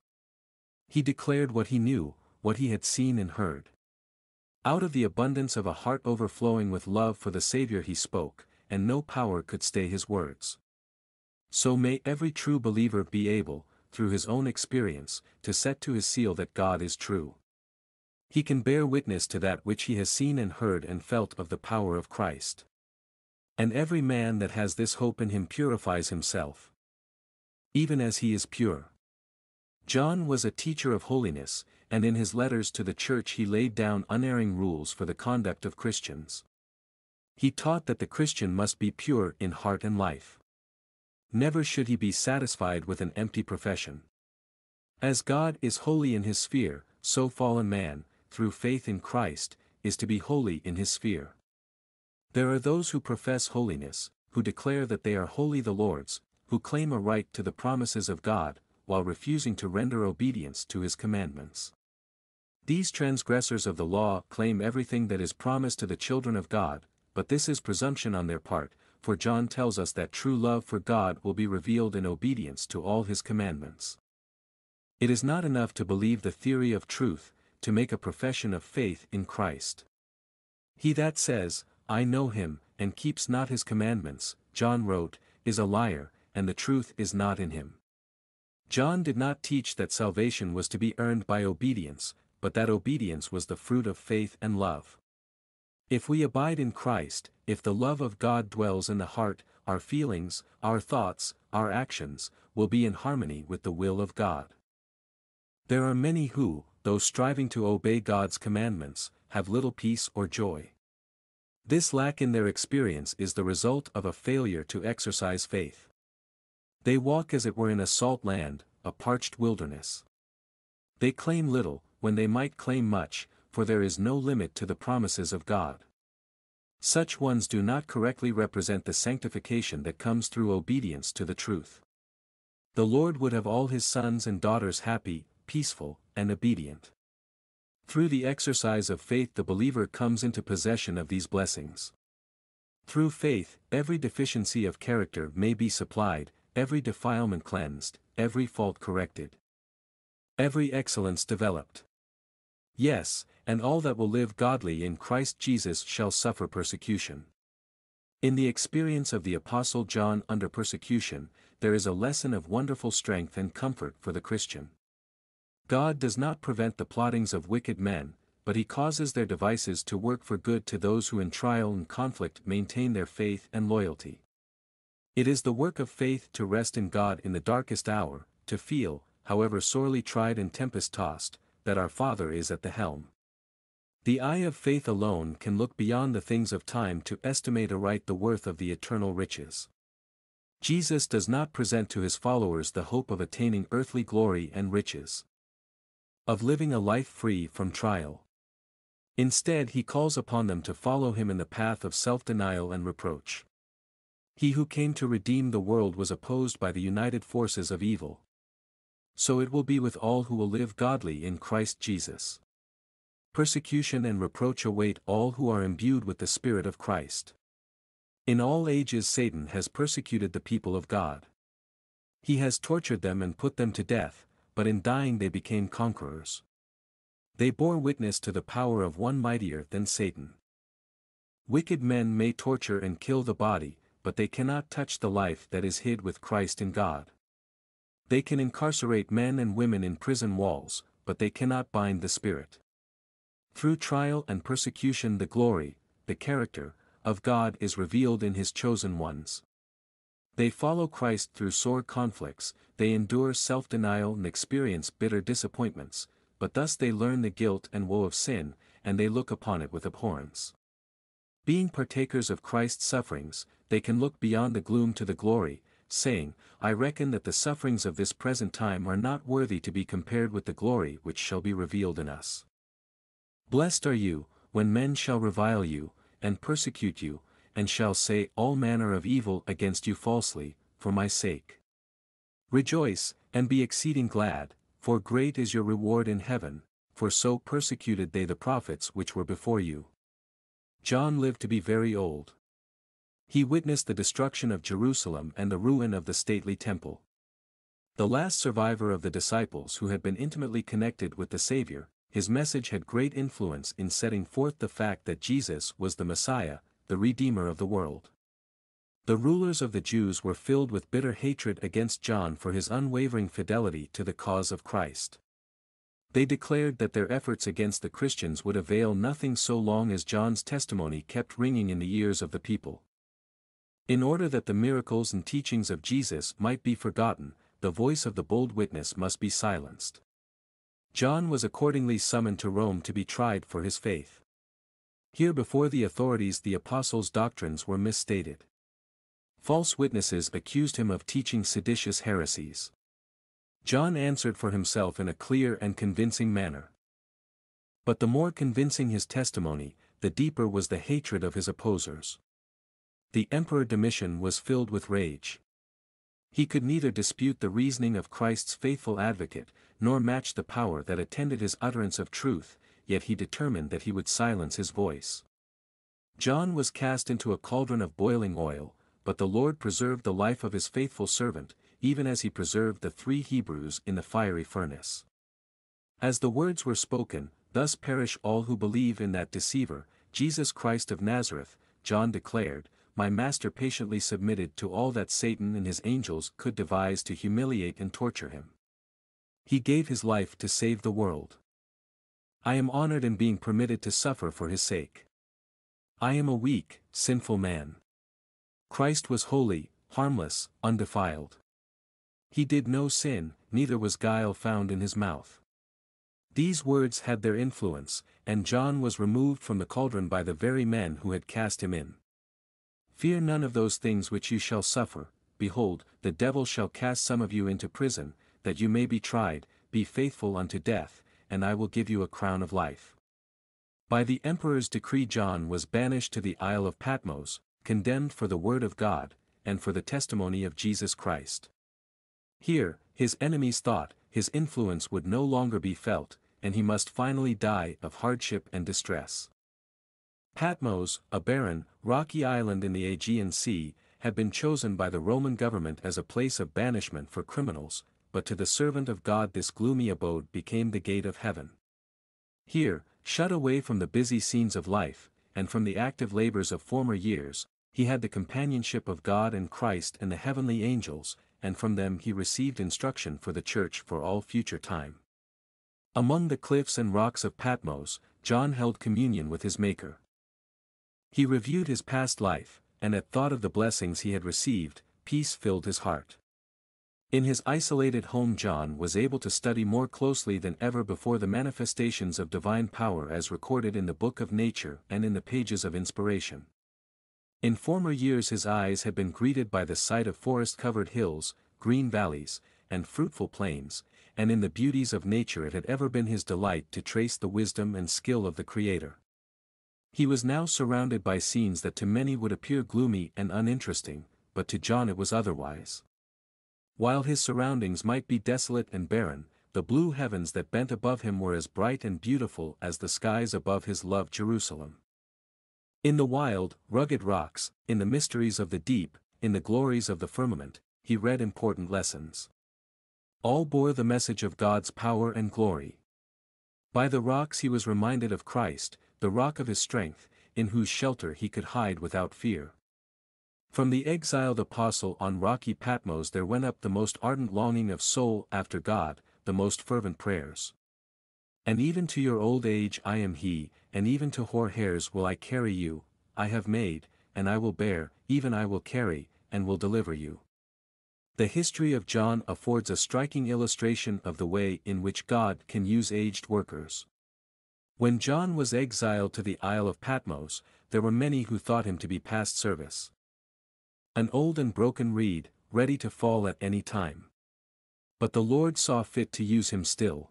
Speaker 1: He declared what he knew, what he had seen and heard. Out of the abundance of a heart overflowing with love for the Savior he spoke, and no power could stay his words. So may every true believer be able, through his own experience, to set to his seal that God is true. He can bear witness to that which he has seen and heard and felt of the power of Christ. And every man that has this hope in him purifies himself. Even as he is pure. John was a teacher of holiness, and in his letters to the church he laid down unerring rules for the conduct of Christians. He taught that the Christian must be pure in heart and life. Never should he be satisfied with an empty profession. As God is holy in his sphere, so fallen man, through faith in Christ, is to be holy in his sphere. There are those who profess holiness, who declare that they are wholly the Lord's, who claim a right to the promises of God, while refusing to render obedience to his commandments. These transgressors of the law claim everything that is promised to the children of God, but this is presumption on their part, for John tells us that true love for God will be revealed in obedience to all his commandments. It is not enough to believe the theory of truth, to make a profession of faith in Christ. He that says, I know him, and keeps not his commandments, John wrote, is a liar, and the truth is not in him. John did not teach that salvation was to be earned by obedience, but that obedience was the fruit of faith and love. If we abide in Christ, if the love of God dwells in the heart, our feelings, our thoughts, our actions, will be in harmony with the will of God. There are many who, though striving to obey God's commandments, have little peace or joy. This lack in their experience is the result of a failure to exercise faith. They walk as it were in a salt land, a parched wilderness. They claim little, when they might claim much, for there is no limit to the promises of God. Such ones do not correctly represent the sanctification that comes through obedience to the truth. The Lord would have all his sons and daughters happy, peaceful, and obedient. Through the exercise of faith the believer comes into possession of these blessings. Through faith, every deficiency of character may be supplied, every defilement cleansed, every fault corrected. Every excellence developed. Yes, and all that will live godly in Christ Jesus shall suffer persecution. In the experience of the Apostle John under persecution, there is a lesson of wonderful strength and comfort for the Christian. God does not prevent the plottings of wicked men, but he causes their devices to work for good to those who in trial and conflict maintain their faith and loyalty. It is the work of faith to rest in God in the darkest hour, to feel, however sorely tried and tempest-tossed, that our Father is at the helm. The eye of faith alone can look beyond the things of time to estimate aright the worth of the eternal riches. Jesus does not present to his followers the hope of attaining earthly glory and riches. Of living a life free from trial. Instead he calls upon them to follow him in the path of self-denial and reproach. He who came to redeem the world was opposed by the united forces of evil. So it will be with all who will live godly in Christ Jesus. Persecution and reproach await all who are imbued with the Spirit of Christ. In all ages Satan has persecuted the people of God. He has tortured them and put them to death, but in dying they became conquerors. They bore witness to the power of one mightier than Satan. Wicked men may torture and kill the body, but they cannot touch the life that is hid with Christ in God. They can incarcerate men and women in prison walls, but they cannot bind the spirit. Through trial and persecution the glory, the character, of God is revealed in his chosen ones. They follow Christ through sore conflicts, they endure self-denial and experience bitter disappointments, but thus they learn the guilt and woe of sin, and they look upon it with abhorrence. Being partakers of Christ's sufferings, they can look beyond the gloom to the glory, saying, I reckon that the sufferings of this present time are not worthy to be compared with the glory which shall be revealed in us. Blessed are you, when men shall revile you, and persecute you, and shall say all manner of evil against you falsely, for my sake. Rejoice, and be exceeding glad, for great is your reward in heaven, for so persecuted they the prophets which were before you. John lived to be very old. He witnessed the destruction of Jerusalem and the ruin of the stately temple. The last survivor of the disciples who had been intimately connected with the Savior, his message had great influence in setting forth the fact that Jesus was the Messiah, the Redeemer of the world. The rulers of the Jews were filled with bitter hatred against John for his unwavering fidelity to the cause of Christ. They declared that their efforts against the Christians would avail nothing so long as John's testimony kept ringing in the ears of the people. In order that the miracles and teachings of Jesus might be forgotten, the voice of the bold witness must be silenced. John was accordingly summoned to Rome to be tried for his faith. Here before the authorities the apostles' doctrines were misstated. False witnesses accused him of teaching seditious heresies. John answered for himself in a clear and convincing manner. But the more convincing his testimony, the deeper was the hatred of his opposers. The Emperor Domitian was filled with rage. He could neither dispute the reasoning of Christ's faithful advocate, nor match the power that attended his utterance of truth, yet he determined that he would silence his voice. John was cast into a cauldron of boiling oil, but the Lord preserved the life of his faithful servant, even as he preserved the three Hebrews in the fiery furnace. As the words were spoken, thus perish all who believe in that deceiver, Jesus Christ of Nazareth, John declared, my master patiently submitted to all that Satan and his angels could devise to humiliate and torture him. He gave his life to save the world. I am honored in being permitted to suffer for his sake. I am a weak, sinful man. Christ was holy, harmless, undefiled. He did no sin, neither was guile found in his mouth. These words had their influence, and John was removed from the cauldron by the very men who had cast him in. Fear none of those things which you shall suffer, behold, the devil shall cast some of you into prison, that you may be tried, be faithful unto death, and I will give you a crown of life. By the emperor's decree John was banished to the Isle of Patmos, condemned for the word of God, and for the testimony of Jesus Christ. Here, his enemies thought, his influence would no longer be felt, and he must finally die of hardship and distress. Patmos, a barren, rocky island in the Aegean Sea, had been chosen by the Roman government as a place of banishment for criminals, but to the servant of God this gloomy abode became the gate of heaven. Here, shut away from the busy scenes of life, and from the active labors of former years, he had the companionship of God and Christ and the heavenly angels, and from them he received instruction for the church for all future time. Among the cliffs and rocks of Patmos, John held communion with his Maker. He reviewed his past life, and at thought of the blessings he had received, peace filled his heart. In his isolated home John was able to study more closely than ever before the manifestations of divine power as recorded in the book of nature and in the pages of inspiration. In former years his eyes had been greeted by the sight of forest-covered hills, green valleys, and fruitful plains, and in the beauties of nature it had ever been his delight to trace the wisdom and skill of the Creator. He was now surrounded by scenes that to many would appear gloomy and uninteresting, but to John it was otherwise. While his surroundings might be desolate and barren, the blue heavens that bent above him were as bright and beautiful as the skies above his loved Jerusalem. In the wild, rugged rocks, in the mysteries of the deep, in the glories of the firmament, he read important lessons. All bore the message of God's power and glory. By the rocks he was reminded of Christ, the rock of his strength, in whose shelter he could hide without fear. From the exiled apostle on rocky Patmos there went up the most ardent longing of soul after God, the most fervent prayers. And even to your old age I am he, and even to hoar hairs will I carry you, I have made, and I will bear, even I will carry, and will deliver you. The history of John affords a striking illustration of the way in which God can use aged workers. When John was exiled to the Isle of Patmos, there were many who thought him to be past service. An old and broken reed, ready to fall at any time. But the Lord saw fit to use him still.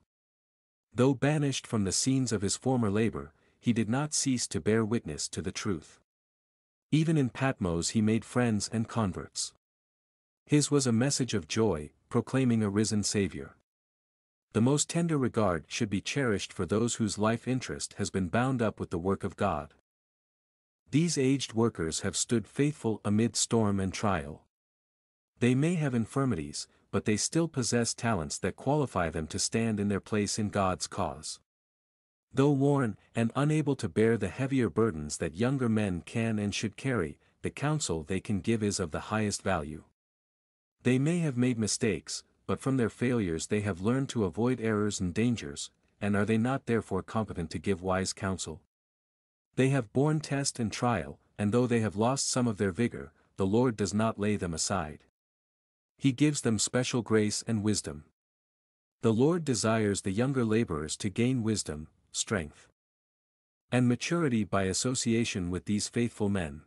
Speaker 1: Though banished from the scenes of his former labor, he did not cease to bear witness to the truth. Even in Patmos he made friends and converts. His was a message of joy, proclaiming a risen Savior. The most tender regard should be cherished for those whose life interest has been bound up with the work of God. These aged workers have stood faithful amid storm and trial. They may have infirmities, but they still possess talents that qualify them to stand in their place in God's cause. Though worn and unable to bear the heavier burdens that younger men can and should carry, the counsel they can give is of the highest value. They may have made mistakes, but from their failures they have learned to avoid errors and dangers, and are they not therefore competent to give wise counsel? They have borne test and trial, and though they have lost some of their vigor, the Lord does not lay them aside. He gives them special grace and wisdom. The Lord desires the younger laborers to gain wisdom, strength, and maturity by association with these faithful men.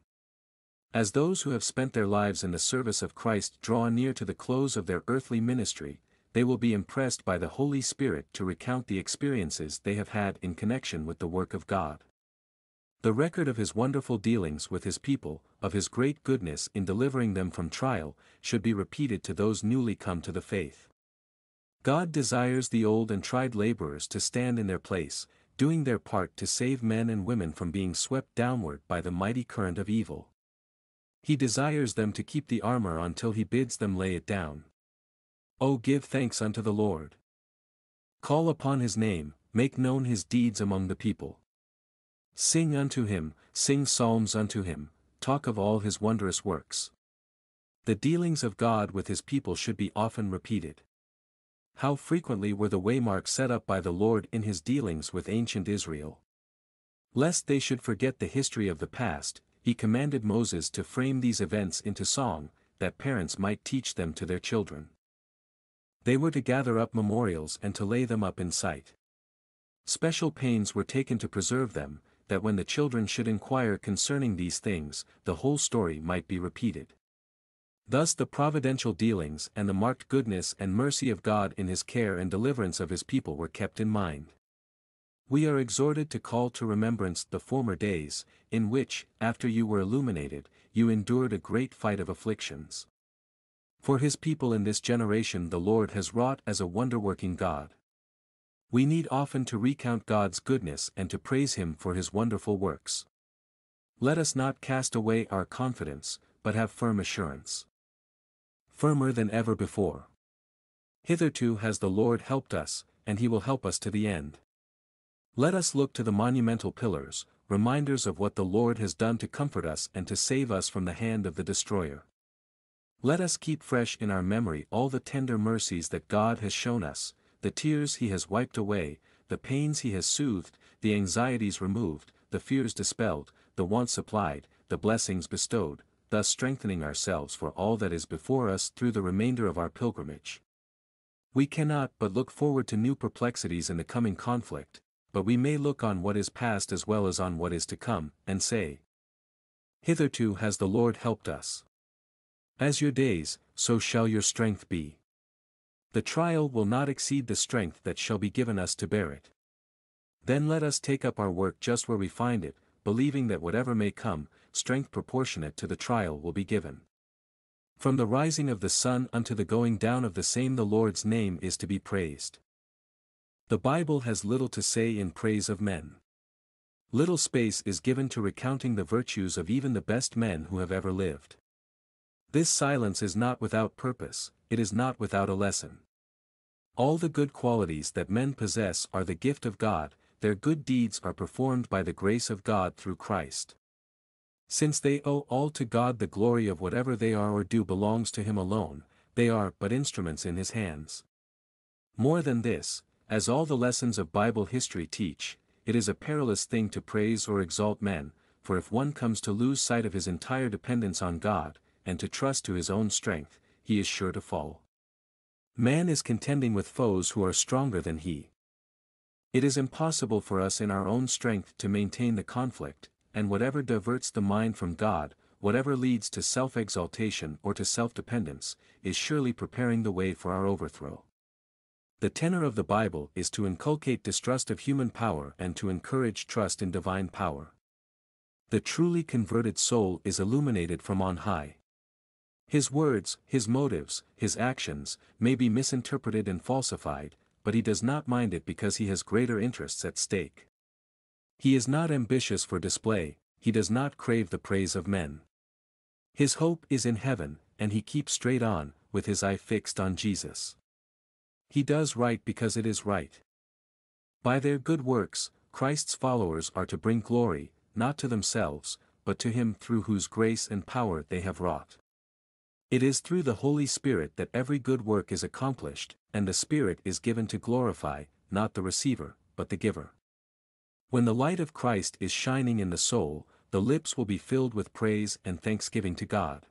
Speaker 1: As those who have spent their lives in the service of Christ draw near to the close of their earthly ministry, they will be impressed by the Holy Spirit to recount the experiences they have had in connection with the work of God. The record of his wonderful dealings with his people, of his great goodness in delivering them from trial, should be repeated to those newly come to the faith. God desires the old and tried laborers to stand in their place, doing their part to save men and women from being swept downward by the mighty current of evil. He desires them to keep the armor until he bids them lay it down. O give thanks unto the Lord. Call upon his name, make known his deeds among the people. Sing unto him, sing psalms unto him, talk of all his wondrous works. The dealings of God with his people should be often repeated. How frequently were the waymarks set up by the Lord in his dealings with ancient Israel. Lest they should forget the history of the past, he commanded Moses to frame these events into song, that parents might teach them to their children. They were to gather up memorials and to lay them up in sight. Special pains were taken to preserve them, that when the children should inquire concerning these things, the whole story might be repeated. Thus the providential dealings and the marked goodness and mercy of God in his care and deliverance of his people were kept in mind. We are exhorted to call to remembrance the former days, in which, after you were illuminated, you endured a great fight of afflictions. For his people in this generation the Lord has wrought as a wonder-working God. We need often to recount God's goodness and to praise Him for His wonderful works. Let us not cast away our confidence, but have firm assurance. Firmer than ever before. Hitherto has the Lord helped us, and He will help us to the end. Let us look to the monumental pillars, reminders of what the Lord has done to comfort us and to save us from the hand of the destroyer. Let us keep fresh in our memory all the tender mercies that God has shown us, the tears he has wiped away, the pains he has soothed, the anxieties removed, the fears dispelled, the wants supplied, the blessings bestowed, thus strengthening ourselves for all that is before us through the remainder of our pilgrimage. We cannot but look forward to new perplexities in the coming conflict, but we may look on what is past as well as on what is to come, and say, Hitherto has the Lord helped us. As your days, so shall your strength be. The trial will not exceed the strength that shall be given us to bear it. Then let us take up our work just where we find it, believing that whatever may come, strength proportionate to the trial will be given. From the rising of the sun unto the going down of the same the Lord's name is to be praised. The Bible has little to say in praise of men. Little space is given to recounting the virtues of even the best men who have ever lived. This silence is not without purpose, it is not without a lesson. All the good qualities that men possess are the gift of God, their good deeds are performed by the grace of God through Christ. Since they owe all to God the glory of whatever they are or do belongs to Him alone, they are but instruments in His hands. More than this, as all the lessons of Bible history teach, it is a perilous thing to praise or exalt men, for if one comes to lose sight of his entire dependence on God, and to trust to his own strength, he is sure to fall. Man is contending with foes who are stronger than he. It is impossible for us in our own strength to maintain the conflict, and whatever diverts the mind from God, whatever leads to self-exaltation or to self-dependence, is surely preparing the way for our overthrow. The tenor of the Bible is to inculcate distrust of human power and to encourage trust in divine power. The truly converted soul is illuminated from on high. His words, his motives, his actions, may be misinterpreted and falsified, but he does not mind it because he has greater interests at stake. He is not ambitious for display, he does not crave the praise of men. His hope is in heaven, and he keeps straight on, with his eye fixed on Jesus. He does right because it is right. By their good works, Christ's followers are to bring glory, not to themselves, but to him through whose grace and power they have wrought. It is through the Holy Spirit that every good work is accomplished, and the Spirit is given to glorify, not the receiver, but the giver. When the light of Christ is shining in the soul, the lips will be filled with praise and thanksgiving to God.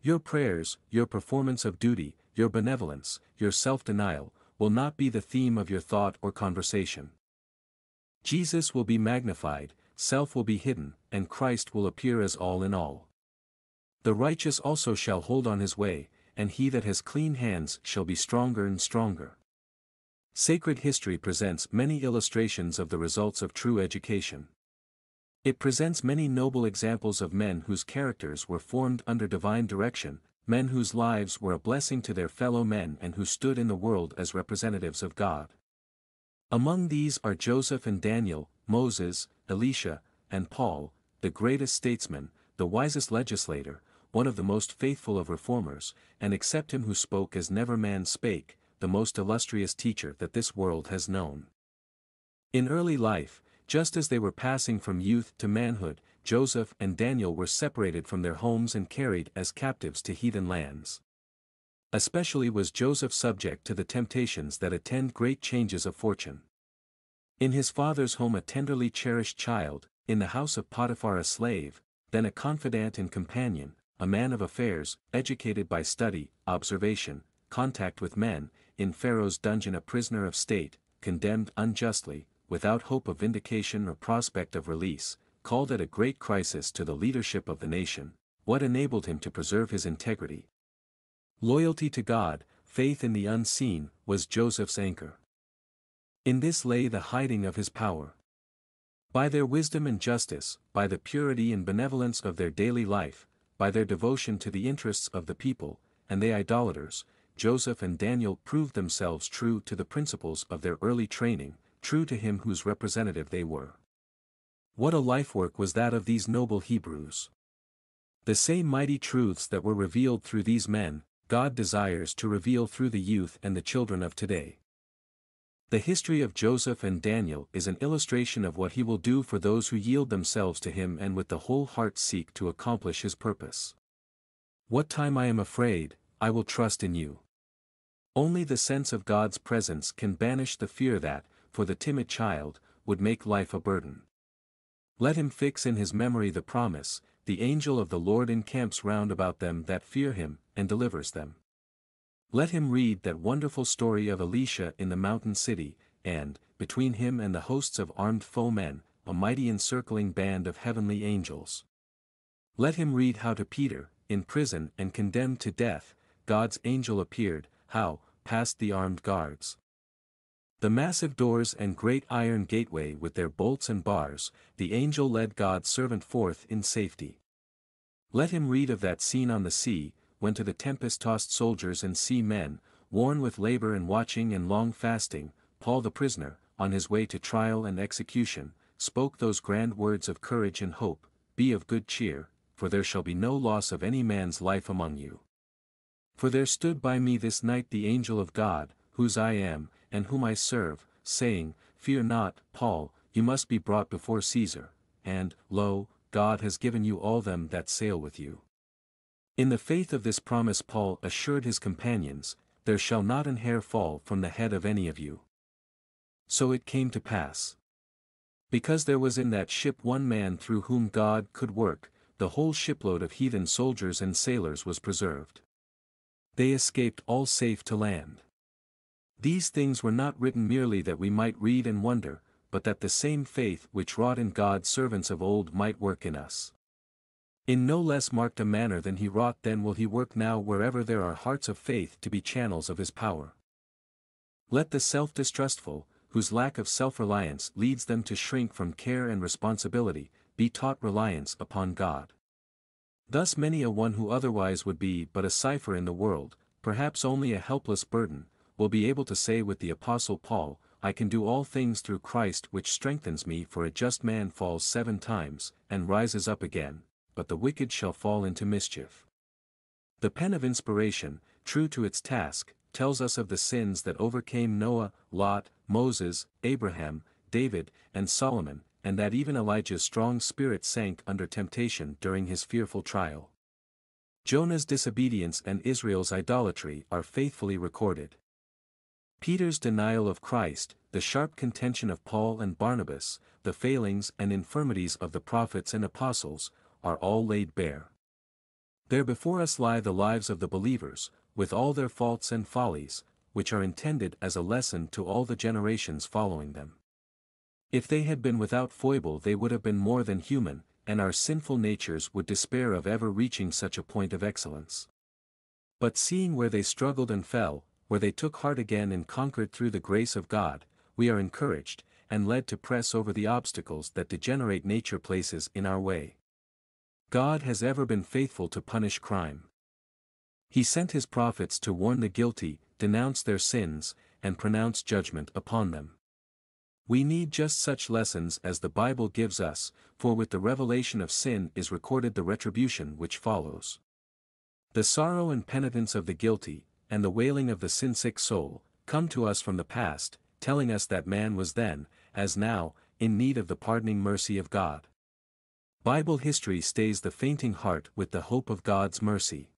Speaker 1: Your prayers, your performance of duty, your benevolence, your self-denial, will not be the theme of your thought or conversation. Jesus will be magnified, self will be hidden, and Christ will appear as all in all. The righteous also shall hold on his way, and he that has clean hands shall be stronger and stronger. Sacred history presents many illustrations of the results of true education. It presents many noble examples of men whose characters were formed under divine direction, men whose lives were a blessing to their fellow men and who stood in the world as representatives of God. Among these are Joseph and Daniel, Moses, Elisha, and Paul, the greatest statesman, the wisest legislator, one of the most faithful of reformers, and except him who spoke as never man spake, the most illustrious teacher that this world has known. In early life, just as they were passing from youth to manhood, Joseph and Daniel were separated from their homes and carried as captives to heathen lands. Especially was Joseph subject to the temptations that attend great changes of fortune. In his father's home a tenderly cherished child, in the house of Potiphar a slave, then a confidant and companion, a man of affairs, educated by study, observation, contact with men, in Pharaoh's dungeon a prisoner of state, condemned unjustly, without hope of vindication or prospect of release, called at a great crisis to the leadership of the nation, what enabled him to preserve his integrity? Loyalty to God, faith in the unseen, was Joseph's anchor. In this lay the hiding of his power. By their wisdom and justice, by the purity and benevolence of their daily life, by their devotion to the interests of the people, and the idolaters, Joseph and Daniel proved themselves true to the principles of their early training, true to him whose representative they were. What a life work was that of these noble Hebrews. The same mighty truths that were revealed through these men, God desires to reveal through the youth and the children of today. The history of Joseph and Daniel is an illustration of what he will do for those who yield themselves to him and with the whole heart seek to accomplish his purpose. What time I am afraid, I will trust in you. Only the sense of God's presence can banish the fear that, for the timid child, would make life a burden. Let him fix in his memory the promise, the angel of the Lord encamps round about them that fear him, and delivers them. Let him read that wonderful story of Elisha in the mountain city, and, between him and the hosts of armed foemen, a mighty encircling band of heavenly angels. Let him read how to Peter, in prison and condemned to death, God's angel appeared, how, past the armed guards, the massive doors and great iron gateway with their bolts and bars, the angel led God's servant forth in safety. Let him read of that scene on the sea, when to the tempest-tossed soldiers and sea men, worn with labor and watching and long fasting, Paul the prisoner, on his way to trial and execution, spoke those grand words of courage and hope, Be of good cheer, for there shall be no loss of any man's life among you. For there stood by me this night the angel of God, whose I am, and whom I serve, saying, Fear not, Paul, you must be brought before Caesar, and, lo, God has given you all them that sail with you. In the faith of this promise Paul assured his companions, There shall not an hair fall from the head of any of you. So it came to pass. Because there was in that ship one man through whom God could work, the whole shipload of heathen soldiers and sailors was preserved. They escaped all safe to land. These things were not written merely that we might read and wonder, but that the same faith which wrought in God's servants of old might work in us. In no less marked a manner than he wrought then will he work now wherever there are hearts of faith to be channels of his power. Let the self-distrustful, whose lack of self-reliance leads them to shrink from care and responsibility, be taught reliance upon God. Thus many a one who otherwise would be but a cipher in the world, perhaps only a helpless burden, will be able to say with the Apostle Paul, I can do all things through Christ which strengthens me for a just man falls seven times, and rises up again, but the wicked shall fall into mischief. The pen of inspiration, true to its task, tells us of the sins that overcame Noah, Lot, Moses, Abraham, David, and Solomon, and that even Elijah's strong spirit sank under temptation during his fearful trial. Jonah's disobedience and Israel's idolatry are faithfully recorded. Peter's denial of Christ, the sharp contention of Paul and Barnabas, the failings and infirmities of the prophets and apostles, are all laid bare. There before us lie the lives of the believers, with all their faults and follies, which are intended as a lesson to all the generations following them. If they had been without foible they would have been more than human, and our sinful natures would despair of ever reaching such a point of excellence. But seeing where they struggled and fell, where they took heart again and conquered through the grace of God, we are encouraged, and led to press over the obstacles that degenerate nature places in our way. God has ever been faithful to punish crime. He sent his prophets to warn the guilty, denounce their sins, and pronounce judgment upon them. We need just such lessons as the Bible gives us, for with the revelation of sin is recorded the retribution which follows. The sorrow and penitence of the guilty, and the wailing of the sin-sick soul, come to us from the past, telling us that man was then, as now, in need of the pardoning mercy of God. Bible history stays the fainting heart with the hope of God's mercy.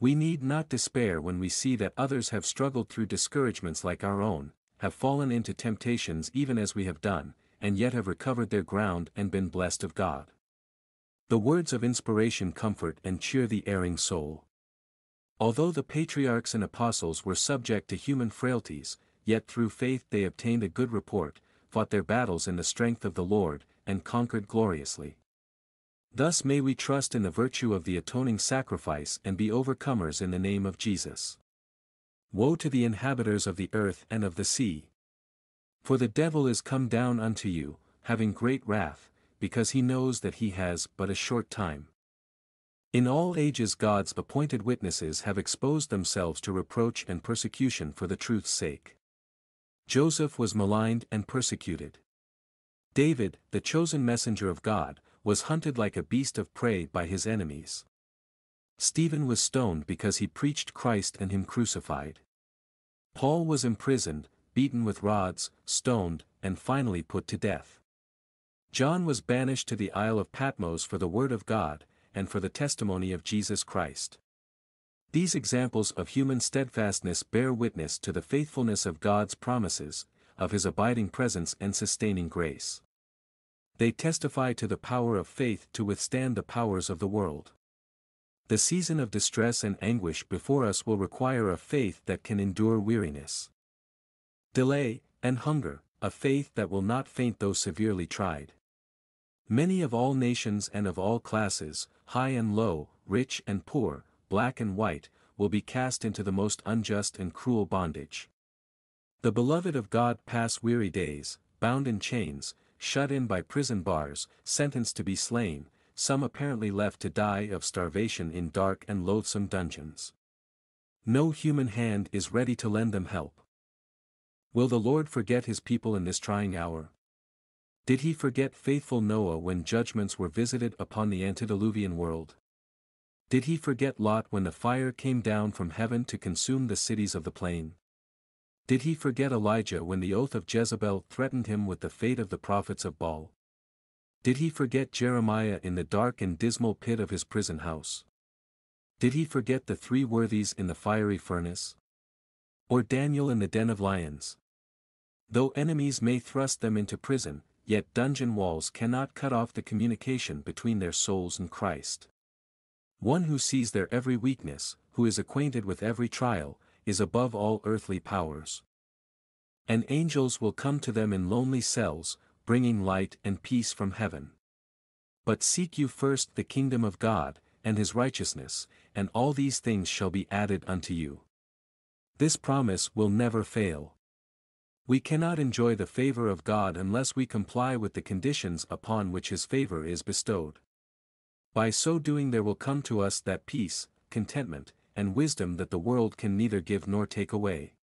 Speaker 1: We need not despair when we see that others have struggled through discouragements like our own, have fallen into temptations even as we have done, and yet have recovered their ground and been blessed of God. The words of inspiration comfort and cheer the erring soul. Although the patriarchs and apostles were subject to human frailties, yet through faith they obtained a good report, fought their battles in the strength of the Lord, and conquered gloriously. Thus may we trust in the virtue of the atoning sacrifice and be overcomers in the name of Jesus. Woe to the inhabitants of the earth and of the sea! For the devil is come down unto you, having great wrath, because he knows that he has but a short time. In all ages God's appointed witnesses have exposed themselves to reproach and persecution for the truth's sake. Joseph was maligned and persecuted. David, the chosen messenger of God, was hunted like a beast of prey by his enemies. Stephen was stoned because he preached Christ and him crucified. Paul was imprisoned, beaten with rods, stoned, and finally put to death. John was banished to the Isle of Patmos for the word of God, and for the testimony of Jesus Christ. These examples of human steadfastness bear witness to the faithfulness of God's promises, of his abiding presence and sustaining grace. They testify to the power of faith to withstand the powers of the world. The season of distress and anguish before us will require a faith that can endure weariness. Delay, and hunger, a faith that will not faint though severely tried. Many of all nations and of all classes, high and low, rich and poor, black and white, will be cast into the most unjust and cruel bondage. The beloved of God pass weary days, bound in chains, shut in by prison bars, sentenced to be slain, some apparently left to die of starvation in dark and loathsome dungeons. No human hand is ready to lend them help. Will the Lord forget his people in this trying hour? Did he forget faithful Noah when judgments were visited upon the antediluvian world? Did he forget Lot when the fire came down from heaven to consume the cities of the plain? Did he forget Elijah when the oath of Jezebel threatened him with the fate of the prophets of Baal? Did he forget Jeremiah in the dark and dismal pit of his prison house? Did he forget the three worthies in the fiery furnace? Or Daniel in the den of lions? Though enemies may thrust them into prison, yet dungeon walls cannot cut off the communication between their souls and Christ. One who sees their every weakness, who is acquainted with every trial, is above all earthly powers. And angels will come to them in lonely cells, bringing light and peace from heaven. But seek you first the kingdom of God, and his righteousness, and all these things shall be added unto you. This promise will never fail. We cannot enjoy the favor of God unless we comply with the conditions upon which his favor is bestowed. By so doing there will come to us that peace, contentment, and wisdom that the world can neither give nor take away.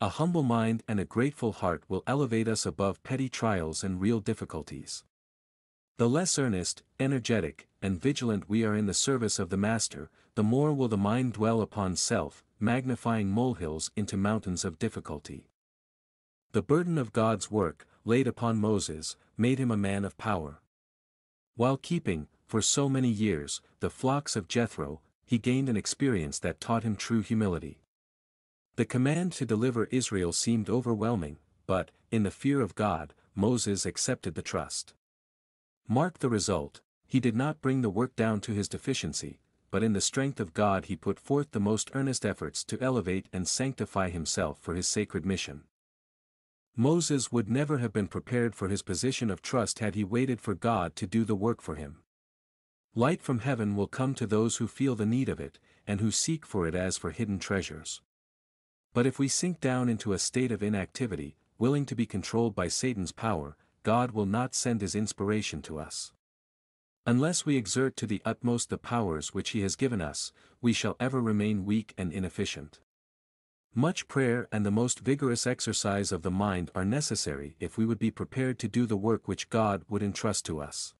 Speaker 1: A humble mind and a grateful heart will elevate us above petty trials and real difficulties. The less earnest, energetic, and vigilant we are in the service of the Master, the more will the mind dwell upon self, magnifying molehills into mountains of difficulty. The burden of God's work, laid upon Moses, made him a man of power. While keeping, for so many years, the flocks of Jethro, he gained an experience that taught him true humility. The command to deliver Israel seemed overwhelming, but, in the fear of God, Moses accepted the trust. Mark the result, he did not bring the work down to his deficiency, but in the strength of God he put forth the most earnest efforts to elevate and sanctify himself for his sacred mission. Moses would never have been prepared for his position of trust had he waited for God to do the work for him. Light from heaven will come to those who feel the need of it, and who seek for it as for hidden treasures. But if we sink down into a state of inactivity, willing to be controlled by Satan's power, God will not send his inspiration to us. Unless we exert to the utmost the powers which he has given us, we shall ever remain weak and inefficient. Much prayer and the most vigorous exercise of the mind are necessary if we would be prepared to do the work which God would entrust to us.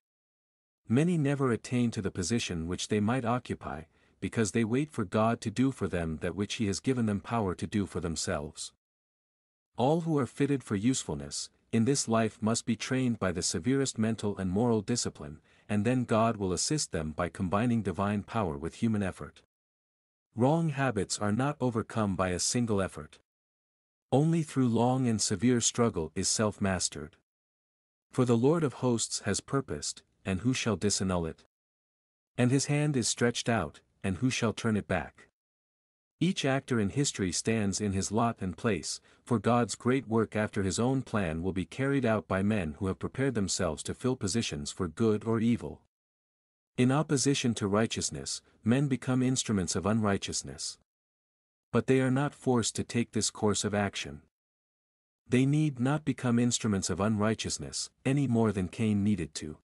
Speaker 1: Many never attain to the position which they might occupy, because they wait for God to do for them that which He has given them power to do for themselves. All who are fitted for usefulness, in this life must be trained by the severest mental and moral discipline, and then God will assist them by combining divine power with human effort. Wrong habits are not overcome by a single effort. Only through long and severe struggle is self mastered. For the Lord of hosts has purposed, and who shall disannul it? And his hand is stretched out, and who shall turn it back? Each actor in history stands in his lot and place, for God's great work after his own plan will be carried out by men who have prepared themselves to fill positions for good or evil. In opposition to righteousness, men become instruments of unrighteousness. But they are not forced to take this course of action. They need not become instruments of unrighteousness, any more than Cain needed to.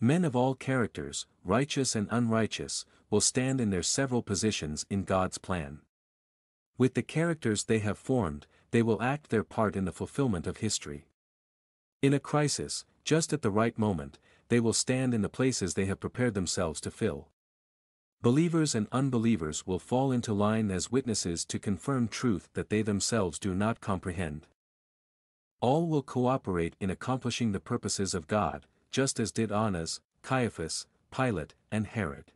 Speaker 1: Men of all characters, righteous and unrighteous, will stand in their several positions in God's plan. With the characters they have formed, they will act their part in the fulfillment of history. In a crisis, just at the right moment, they will stand in the places they have prepared themselves to fill. Believers and unbelievers will fall into line as witnesses to confirm truth that they themselves do not comprehend. All will cooperate in accomplishing the purposes of God, just as did Annas, Caiaphas, Pilate, and Herod.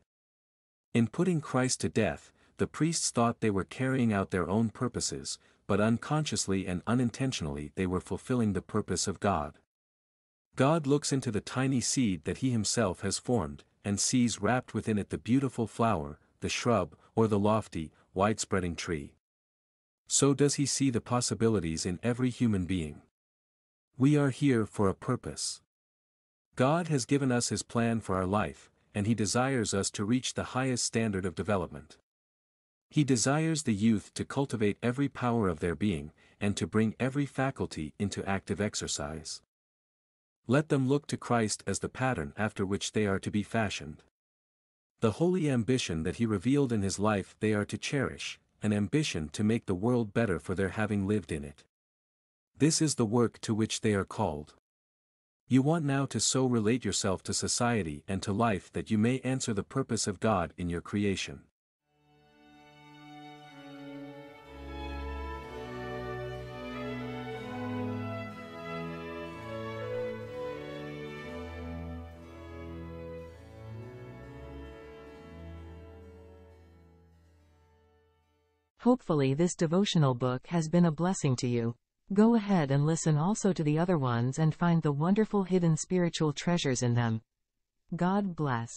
Speaker 1: In putting Christ to death, the priests thought they were carrying out their own purposes, but unconsciously and unintentionally they were fulfilling the purpose of God. God looks into the tiny seed that he himself has formed, and sees wrapped within it the beautiful flower, the shrub, or the lofty, wide-spreading tree. So does he see the possibilities in every human being. We are here for a purpose. God has given us His plan for our life, and He desires us to reach the highest standard of development. He desires the youth to cultivate every power of their being, and to bring every faculty into active exercise. Let them look to Christ as the pattern after which they are to be fashioned. The holy ambition that He revealed in His life they are to cherish, an ambition to make the world better for their having lived in it. This is the work to which they are called. You want now to so relate yourself to society and to life that you may answer the purpose of God in your creation.
Speaker 2: Hopefully this devotional book has been a blessing to you. Go ahead and listen also to the other ones and find the wonderful hidden spiritual treasures in them. God bless.